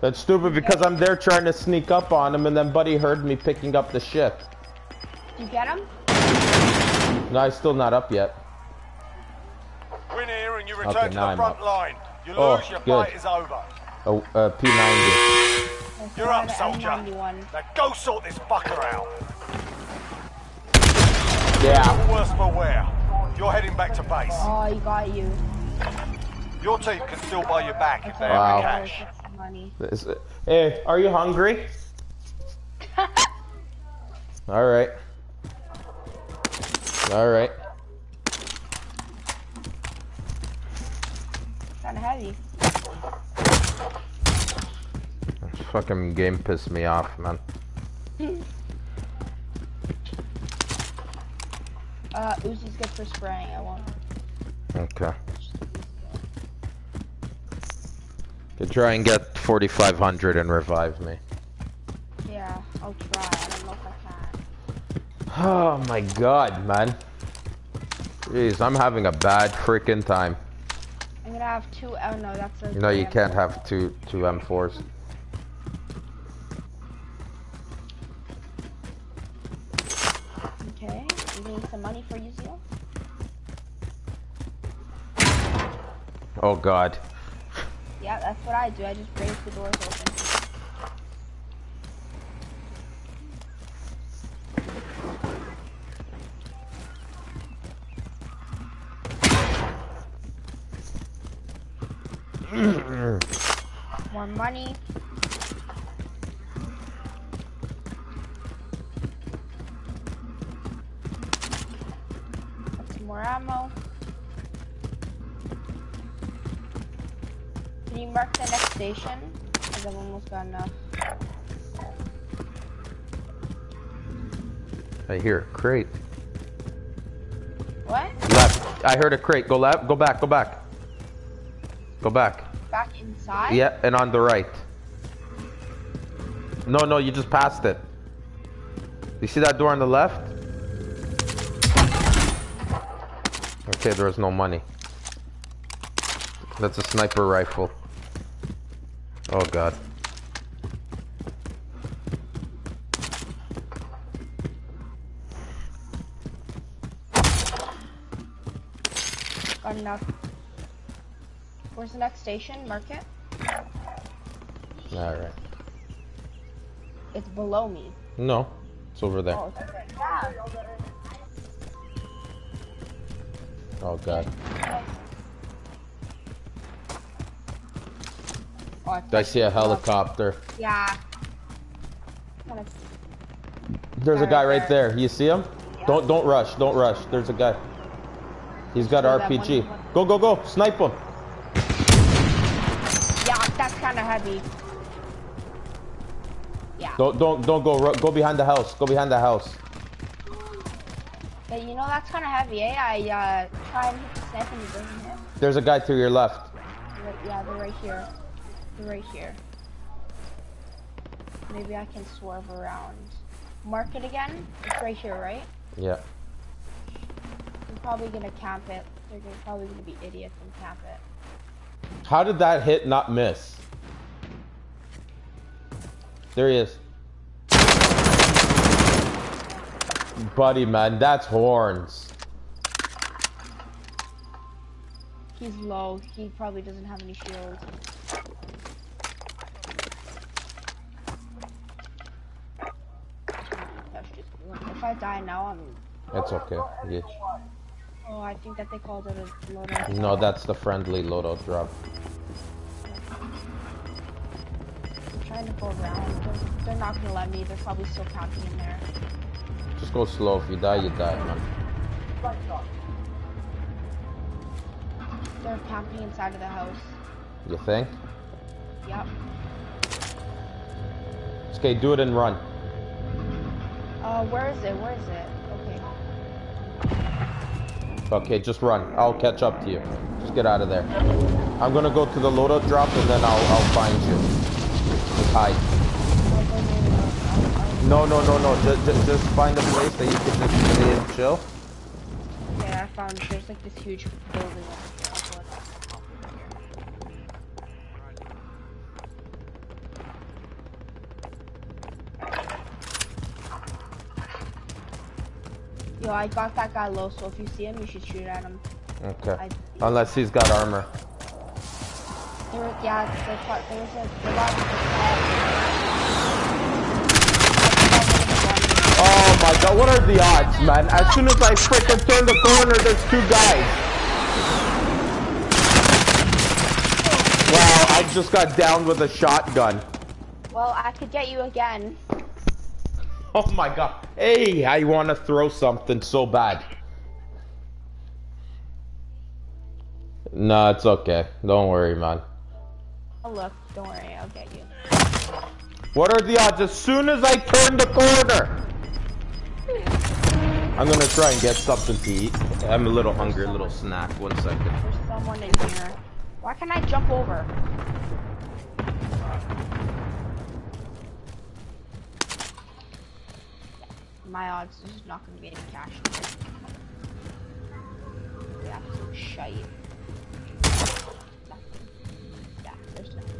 That's stupid because I'm there trying to sneak up on him, and then Buddy heard me picking up the shit. Did you get him? No, he's still not up yet. Win here and you Okay, return to now the I'm front up. line. You Oh, lose, your good. fight is over. Oh, uh, P90. You're up, soldier. M91. Now go sort this fucker out. Yeah. Worse for wear. You're heading back to base. Oh, he got you. Your team can still buy you back if they Wow. have the cash. Get money. Hey, are you hungry? All right. All right. Kinda heavy. This fucking game pissed me off, man. Uh, Uzi's good for spraying. I want. Okay. Could try and get 4,500 and revive me. Yeah, I'll try. I don't know if I can. Oh my god, man. Jeez, I'm having a bad freaking time. I'm gonna have two. Oh no, that's a. No, you three can't have two two M4s. Okay, you need some money for Uzio? Oh god. Yeah, that's what I do. I just break the doors open. More money. Some more ammo. Can you mark the next station? Because I've almost got enough. I hear a crate. What? Left. I heard a crate. Go left. Go back. Go back. Go back. Back inside? Yeah, and on the right. No, no, you just passed it. You see that door on the left? Okay, there is no money. That's a sniper rifle. Oh god. enough. Where's the next station? Market? Alright. It's below me. No, it's over there. Oh, okay. Yeah. Oh god. Oh, I, I see a helicopter. Yeah. There's a Guy right there. You see him? Don't don't rush. Don't rush. There's a guy. He's got RPG. Go go go. Snipe him. Yeah, that's kind of heavy. Yeah. Don't don't don't go go behind the house. Go behind the house. But you know that's kind of heavy, eh? I uh, try and hit the sniper and it doesn't hit. There's a guy to your left. Right, yeah, they're right here. They're right here. Maybe I can swerve around. Mark it again. It's right here, right? Yeah. They're probably gonna camp it. They're gonna, probably gonna be idiots and camp it. How did that hit not miss? There he is. Buddy, man, that's horns. He's low. He probably doesn't have any shield. If I die now, I'm. It's okay. Yeah. Oh, I think that they called it a loadout. No, that's the friendly loadout drop. Trying to go around. They're, they're not gonna let me. They're probably still camping in there. Just go slow. If you die, you die, man. They're camping inside of the house. You think? Yep. Okay, do it and run. Uh, where is it? Where is it? Okay. Okay, just run. I'll catch up to you. Just get out of there. I'm gonna go to the loadout drop and then I'll I'll find you. Hide. I'll go near the- I'll- I'll- No, no, no, no. Just, just, just find a place that you can just stay and chill. Okay, I found there's like this huge building over here. I'll go over here. Yo, I got that guy low, so if you see him, you should shoot at him. Okay. I- Unless he's got armor. There was, yeah, there, was- there was a, was a, Oh my god, what are the odds, man? As soon as I freaking turn the corner, there's two guys. Wow, I just got downed with a shotgun. well, I could get you again. Oh my god. Hey, I want to throw something so bad. No, it's okay. Don't worry, man. Oh look, don't worry, I'll get you. What are the odds? As soon as I turn the corner, I'm gonna try and get something to eat. I'm a little hungry, a little snack. One second. There's someone in here. Why can't I jump over? My odds, there's not gonna be any cash. The absolute shite. Yeah,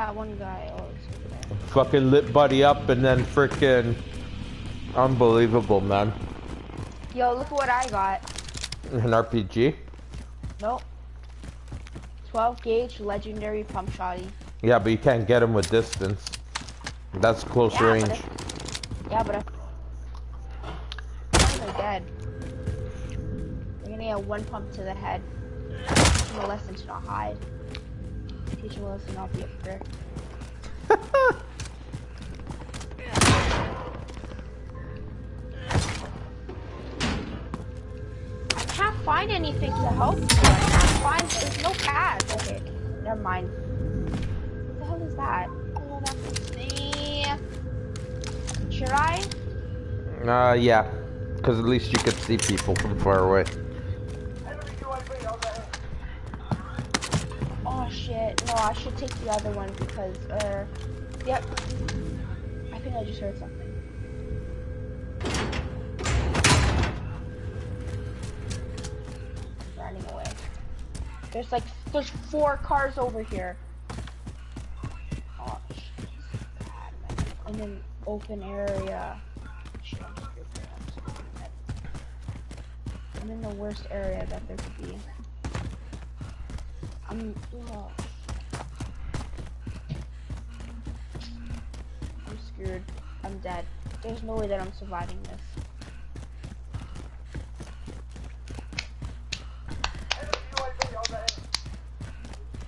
that one guy? Oh, there. Fucking lit buddy up and then freaking unbelievable, man. Yo, look what I got. An RPG. Nope. 12 gauge legendary pump shotty. Yeah, but you can't get him with distance. That's close Yeah, but range. if- Yeah, but if they're dead. They're gonna get one pump to the head. Him lesson to not hide teaching lesson, I'll be up there. I can't find anything to help you. I can't find, there's no path. Okay, never mind. What the hell is that? Oh, that's me. Should I? Uh, yeah. Because at least you could see people from far away. Shit. No, I should take the other one because, uh, yep. I think I just heard something. Running away. There's like, there's four cars over here. Oh in open area. I'm in the worst area that there could be. I'm. ugh. I'm screwed. I'm dead. There's no way that I'm surviving this. Enemy UAV overhead.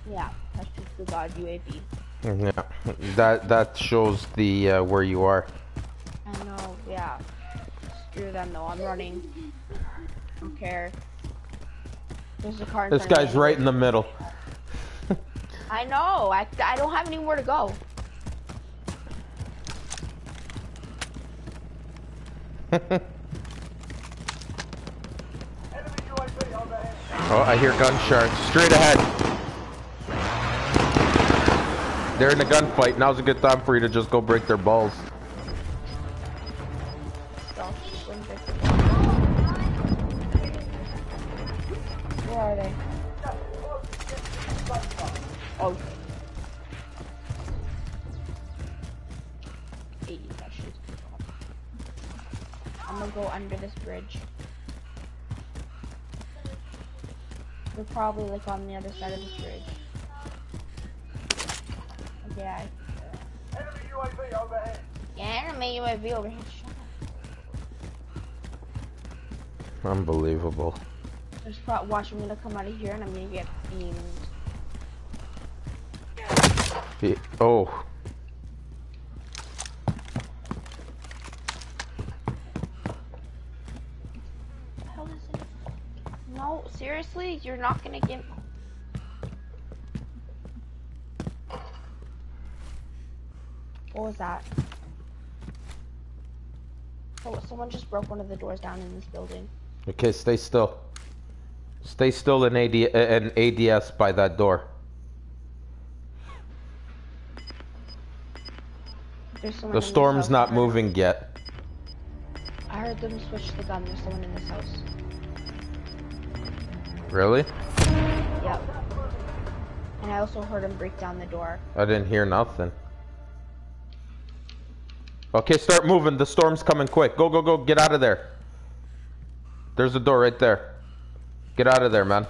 Yeah, that's just the god UAV. Yeah. That that shows the uh, where you are. I know. Yeah. Screw them though. I'm running. Don't care. There's a car. This guy's right in the middle. I know. I I don't have anywhere to go. Enemy UAV overhead. Oh, I hear gunshots. Straight ahead. They're in a gunfight. Now's a good time for you to just go break their balls. Where are they? Go under this bridge. They're probably like on the other side of this bridge. Okay, I. Enemy UAV overhead. Yeah, enemy UAV over here. Unbelievable. There's pro- watch, I'm gonna come out of here and I'm gonna get beamed. He- oh, The hell is it? Seriously? You're not gonna get. What was that? Oh, someone just broke one of the doors down in this building. okay. Stay still. Stay still in AD uh, in ADS by that door. The storm's not moving yet. I heard them switch the gun. There's someone in this house. Really? Yep. And I also heard him break down the door. I didn't hear nothing. Okay, start moving. The storm's coming quick. Go, go, go. Get out of there. There's a door right there. Get out of there, man.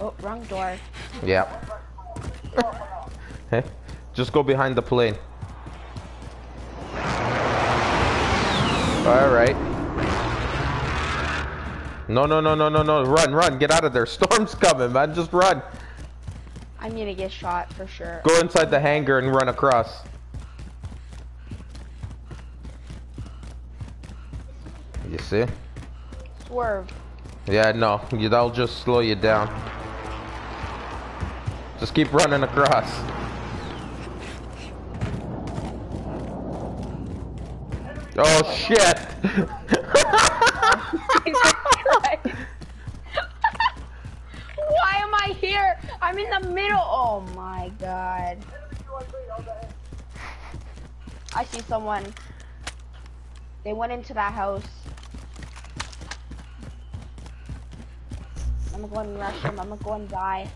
Oh, wrong door. Yeah. hey, just go behind the plane. All right. No, no, no, no, no, no. Run, run. Get out of there. Storm's coming, man. Just run. I'm gonna get shot for sure. Go inside the hangar and run across. You see? Swerve. Yeah, no. You, that'll just slow you down. Just keep running across. Oh shit! Why am I here? I'm in the middle. Oh my god. I see someone. They went into that house. I'm gonna go and rush them. I'm gonna go and die.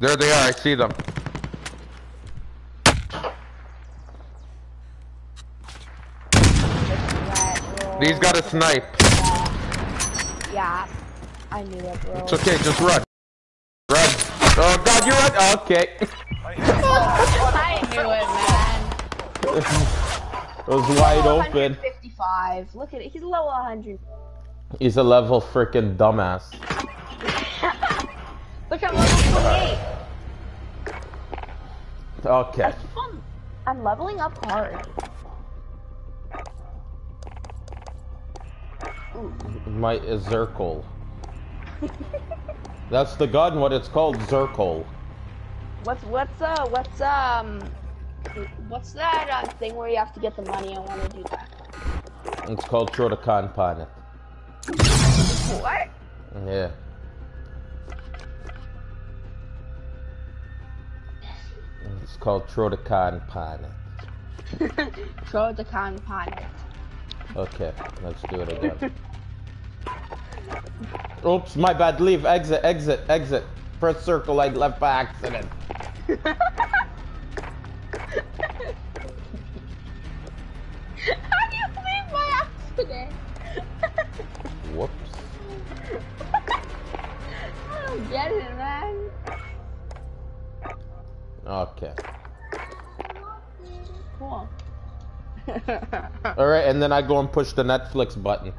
there they are. I see them. Just let roll. These got a snipe. Yeah. I knew it, bro. It's okay. Just run. Run. Oh god, you're right. Okay. I knew it, man. it was wide open. 155. Look at it. He's level 100. He's a level freaking dumbass. Look, I'm level 28. Okay. That's fun. I'm leveling up hard. My uh, Zirkle. That's the gun, what it's called, Zirkle. What's what's uh what's um what's that uh, thing where you have to get the money? I want to do that. It's called Trodakan Panet. What? Yeah. It's called Trodakan Panet. Throw the con upon it. Okay, let's do it again. Oops, my bad. Leave. Exit. Exit. Exit. Press circle. I left by accident. How do you leave by accident? Whoops. I don't get it, man. Okay. Cool. All right, and then I go and push the Netflix button.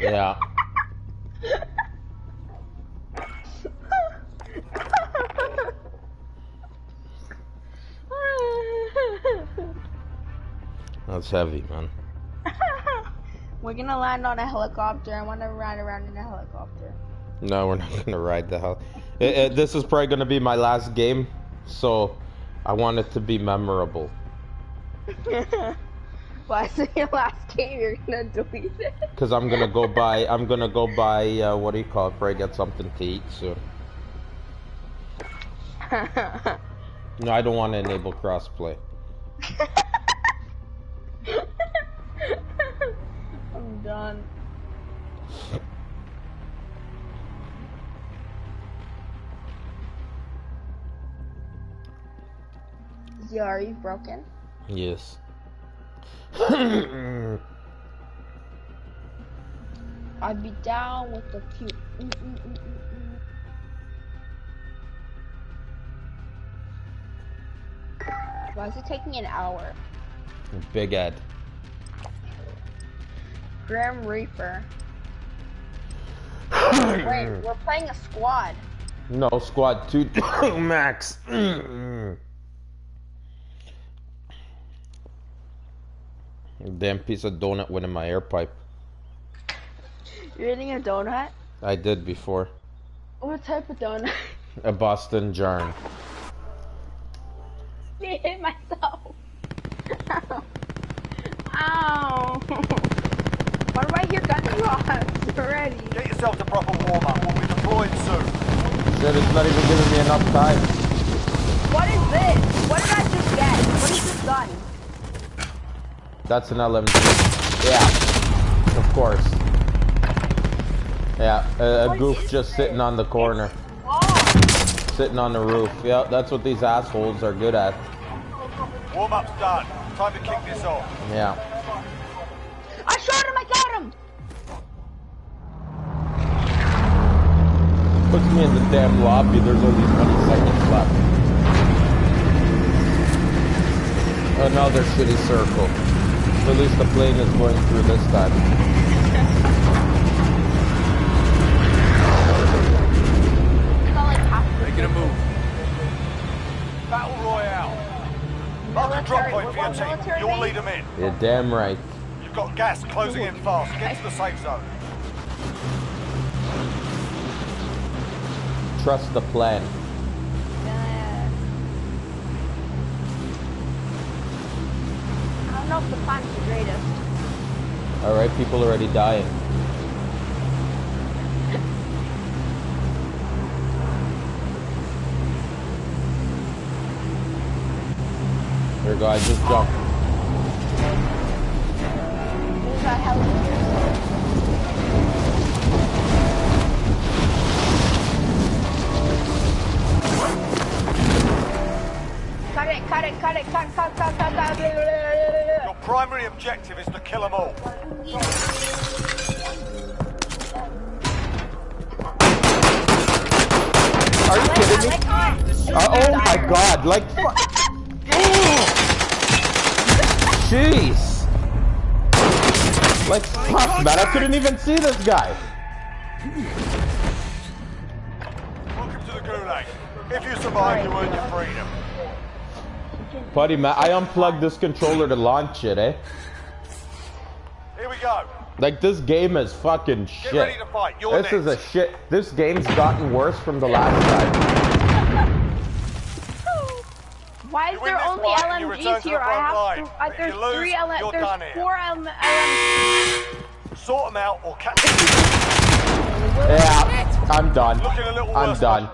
Yeah. That's heavy, man. We're gonna land on a helicopter. I want to ride around in a helicopter. No, we're not gonna ride the hell. It, it, this is probably gonna be my last game, so I want it to be memorable. Why is it your last game? You're gonna delete it. Cause I'm gonna go buy. I'm gonna go buy. Uh, what do you call it? Probably get something to eat soon. No, I don't want to enable crossplay. I'm done. Is the RE broken? Yes. I'd be down with the few. Mm, mm, mm, mm, mm. Why is it taking an hour? Big Ed. Grim Reaper. Wait, we're playing a squad. No, squad two max. Damn piece of donut went in my air pipe. You're eating a donut? I did before. What type of donut? A Boston jarn. I hit myself. Ow. Ow. Why do I hear gunshots already? Get yourself to proper warm-up. We'll be deployed soon. Shit, it's not even giving me enough time. What is this? What did I just get? What is this gun? That's an LMG. Yeah, of course. Yeah, a, a goof just this? sitting on the corner, Oh, sitting on the roof. Yeah, that's what these assholes are good at. Warm-up's done. Time to kick this off. Yeah. I shot him! I got him! Puts me in the damn lobby. There's only 20 seconds left. Another shitty circle. At least the plane is going through this time. I got like half Making a move. Battle Royale. Mark a drop point for your team. You'll lead them in. You're damn right. You've got gas closing in fast. Get to the safe zone. Trust the plan. Know if the plan's the greatest. Alright, people already dying. Go, I just. Who's that helicopter? Cut it, cut it, cut it, cut, cut, cut, cut, cut. Your primary objective is to kill them all. Are you kidding me? Uh, oh my god, like fu- Jeez. Like fuck man, I couldn't even see this guy. Welcome to the Gulag. If you survive, you earn your freedom. Buddy man, I unplugged this controller to launch it, eh? Here we go. Like this game is fucking shit. Get ready to fight. You're This is a shit. This game's gotten worse from the last time. Why is You there only fight and you return LMGs here? the I have line. to, I, If there's lose, three LM, you're there's done four LM, LMGs. Sort them out or catch Yeah, I'm done. Looking a little I'm worse, done.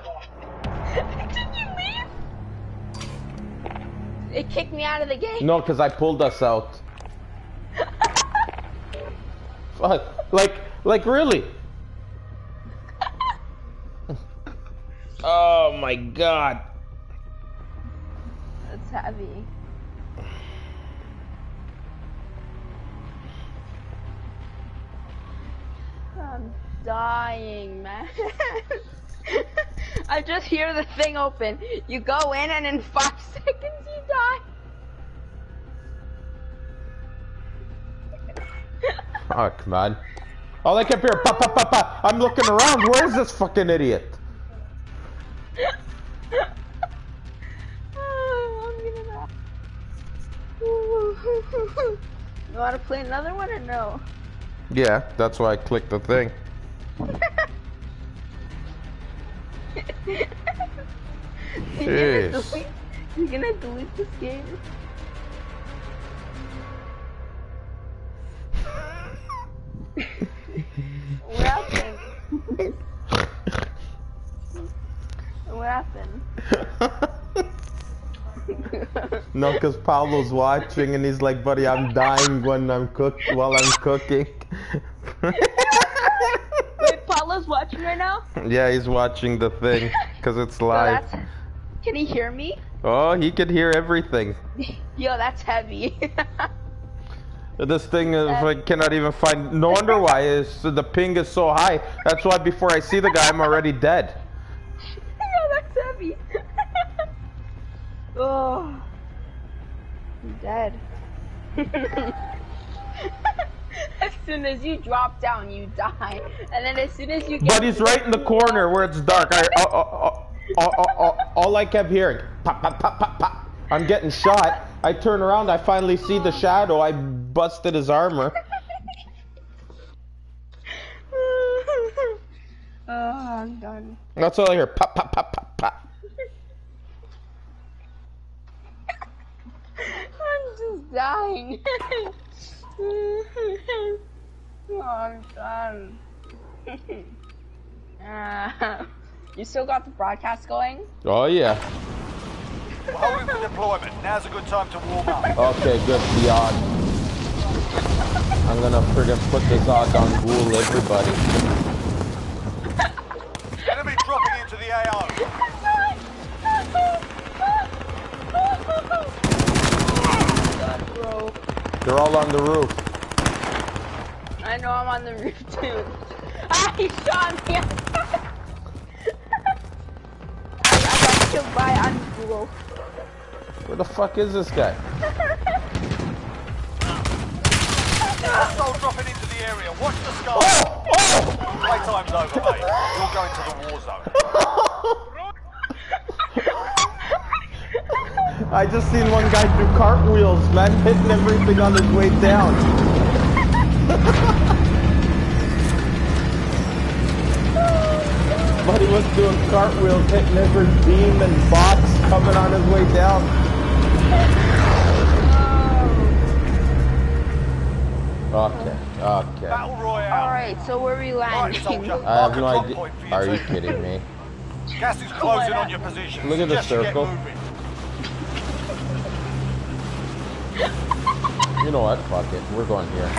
It kicked me out of the game. No, because I pulled us out. Fuck. Like, like really? Oh my god. That's heavy. I'm dying, man. I just hear the thing open. You go in and in five seconds you die. Fuck, man. All I kept hearing, pa pa pa pa. I'm looking around. Where is this fucking idiot? Oh, I'm gonna die. You wanna play another one or no? Yeah, that's why I clicked the thing. You're gonna Jeez. delete, you're gonna delete this game? what happened? what happened? no, because Pablo's watching and he's like, buddy, I'm dying when I'm cook while I'm cooking. Wait, watching right now? yeah, he's watching the thing because it's live. that's, can he hear me? Oh, he could hear everything. Yo, that's heavy. This thing is I cannot even find. No wonder why is the ping is so high. That's why before I see the guy, I'm already dead. Yo, that's heavy. oh, I'm dead. as soon as you drop down, you die, and then as soon as you get But he's right in the corner where it's dark. I, oh, oh, oh, all I kept hearing, pop, pop, pop, pop, pop. I'm getting shot. I turn around. I finally see the shadow. I busted his armor. oh, I'm done. That's all I hear. Pop, pop, pop, pop, pop. I'm just dying. Oh, I'm done. uh, you still got the broadcast going? Oh yeah. We're holding for deployment. Now's a good time to warm up. Okay, good. The odd. I'm gonna friggin' put this odd on Ghoul everybody. Enemy dropping into the AO. God, bro. They're all on the roof. I know I'm on the roof too. Ah, he shot me. I, I got killed by Angelo. Where the fuck is this guy? Hostile dropping into the area. Watch the sky. Oh! Oh! Playtime's over, mate. You're going to the war zone. I just seen one guy do cartwheels, man, hitting everything on his way down. but he was doing cartwheels, hitting every beam and box coming on his way down. Okay, okay. Battle Royale. Alright, so where are we Right, landing? soldier. I have no idea. point for your Are you kidding me? Gas is closing on your position. Look at the Suggest you circle. You know what? Fuck it. We're going here.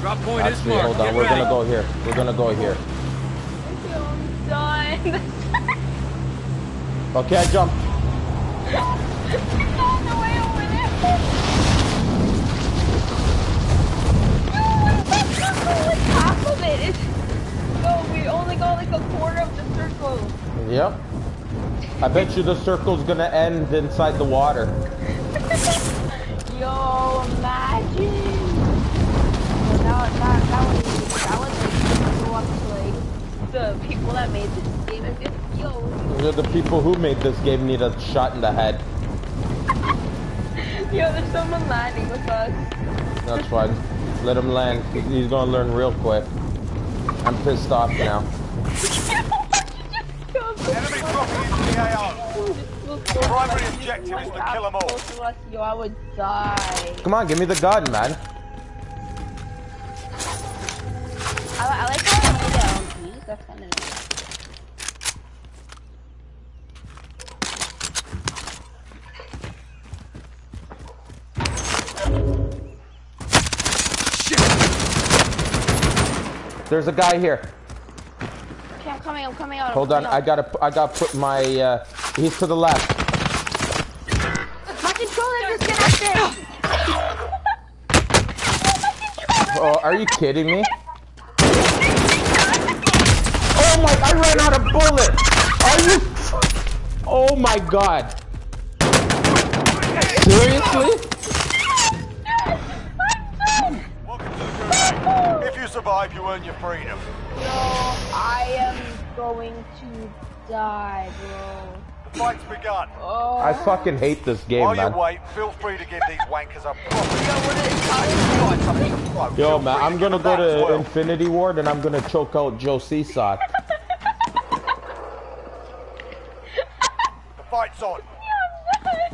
Drop point is Actually, marked. hold on. Get We're ready. gonna go here. We're gonna go here. I'm done. Okay, I jumped. all the way over there. Like half of it is. No, we only got like a quarter of the circle. Yep. I bet you the circle's gonna end inside the water. Yo, imagine. Well, that, that, that was that was like go up to like the people that made this game and be like, yo, The people who made this game need a shot in the head. yo, there's someone landing with us. That's fine. Let him land. He's gonna learn real quick. I'm pissed off now. Enemy dropping into the AO. Primary objective is to kill 'em all. Close to us, yo, I would die. Come on, give me the gun, man. I, I like how I made it on me. That's kind of nice. There's a guy here. Okay, I'm coming. I'm coming out. I'm Hold on, coming I gotta, I gotta put my. Uh, he's to the left. My controller just disconnected. Oh, are you kidding me? Oh my! I ran out of bullet. Are you? Oh my god! Seriously? Welcome to the Gulag. If you survive, you earn your freedom. No, I am going to die, bro. The fight's begun. Oh. I fucking hate this game, While man. you wait, feel free to give these wankers a proper Yo, what is fight something to throw. Yo, Feel man, I'm gonna go to well. Infinity Ward and I'm gonna choke out Joe Seesaw. The fight's on.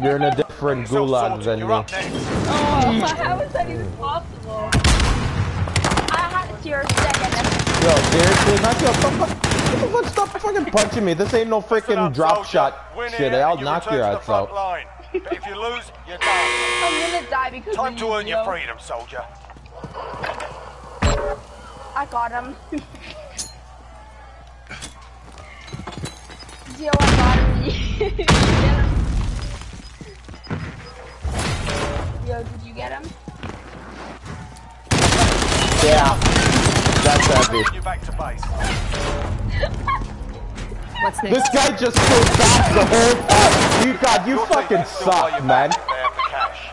You're in a different gulag than me. up next. Oh, how is that even possible? I had it to your second. Yo, seriously, man, yo, fuck, fuck, what the fuck, stop fucking punching me. This ain't no Listen freaking drop soldier. shot Win shit. here I'll you knock your ass out. line. But if you lose, you're done. I'm gonna die because Time of to you, earn your freedom, soldier. I got him. Yo, I got him. Did you get him? Yo, did you get him? Yeah, that's heavy. You're back to base. What's next? This guy just stood back the whole time. You God, you Your fucking can still suck, you man. They have the cash.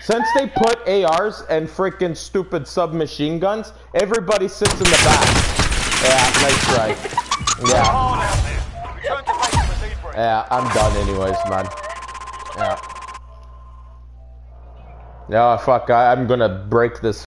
Since they put ARs and freaking stupid submachine guns, everybody sits in the back. Yeah, nice try. Yeah, Hard out there. Return to base for debrief. yeah, I'm done anyways, man. Yeah. Yeah, fuck, I, I'm gonna break this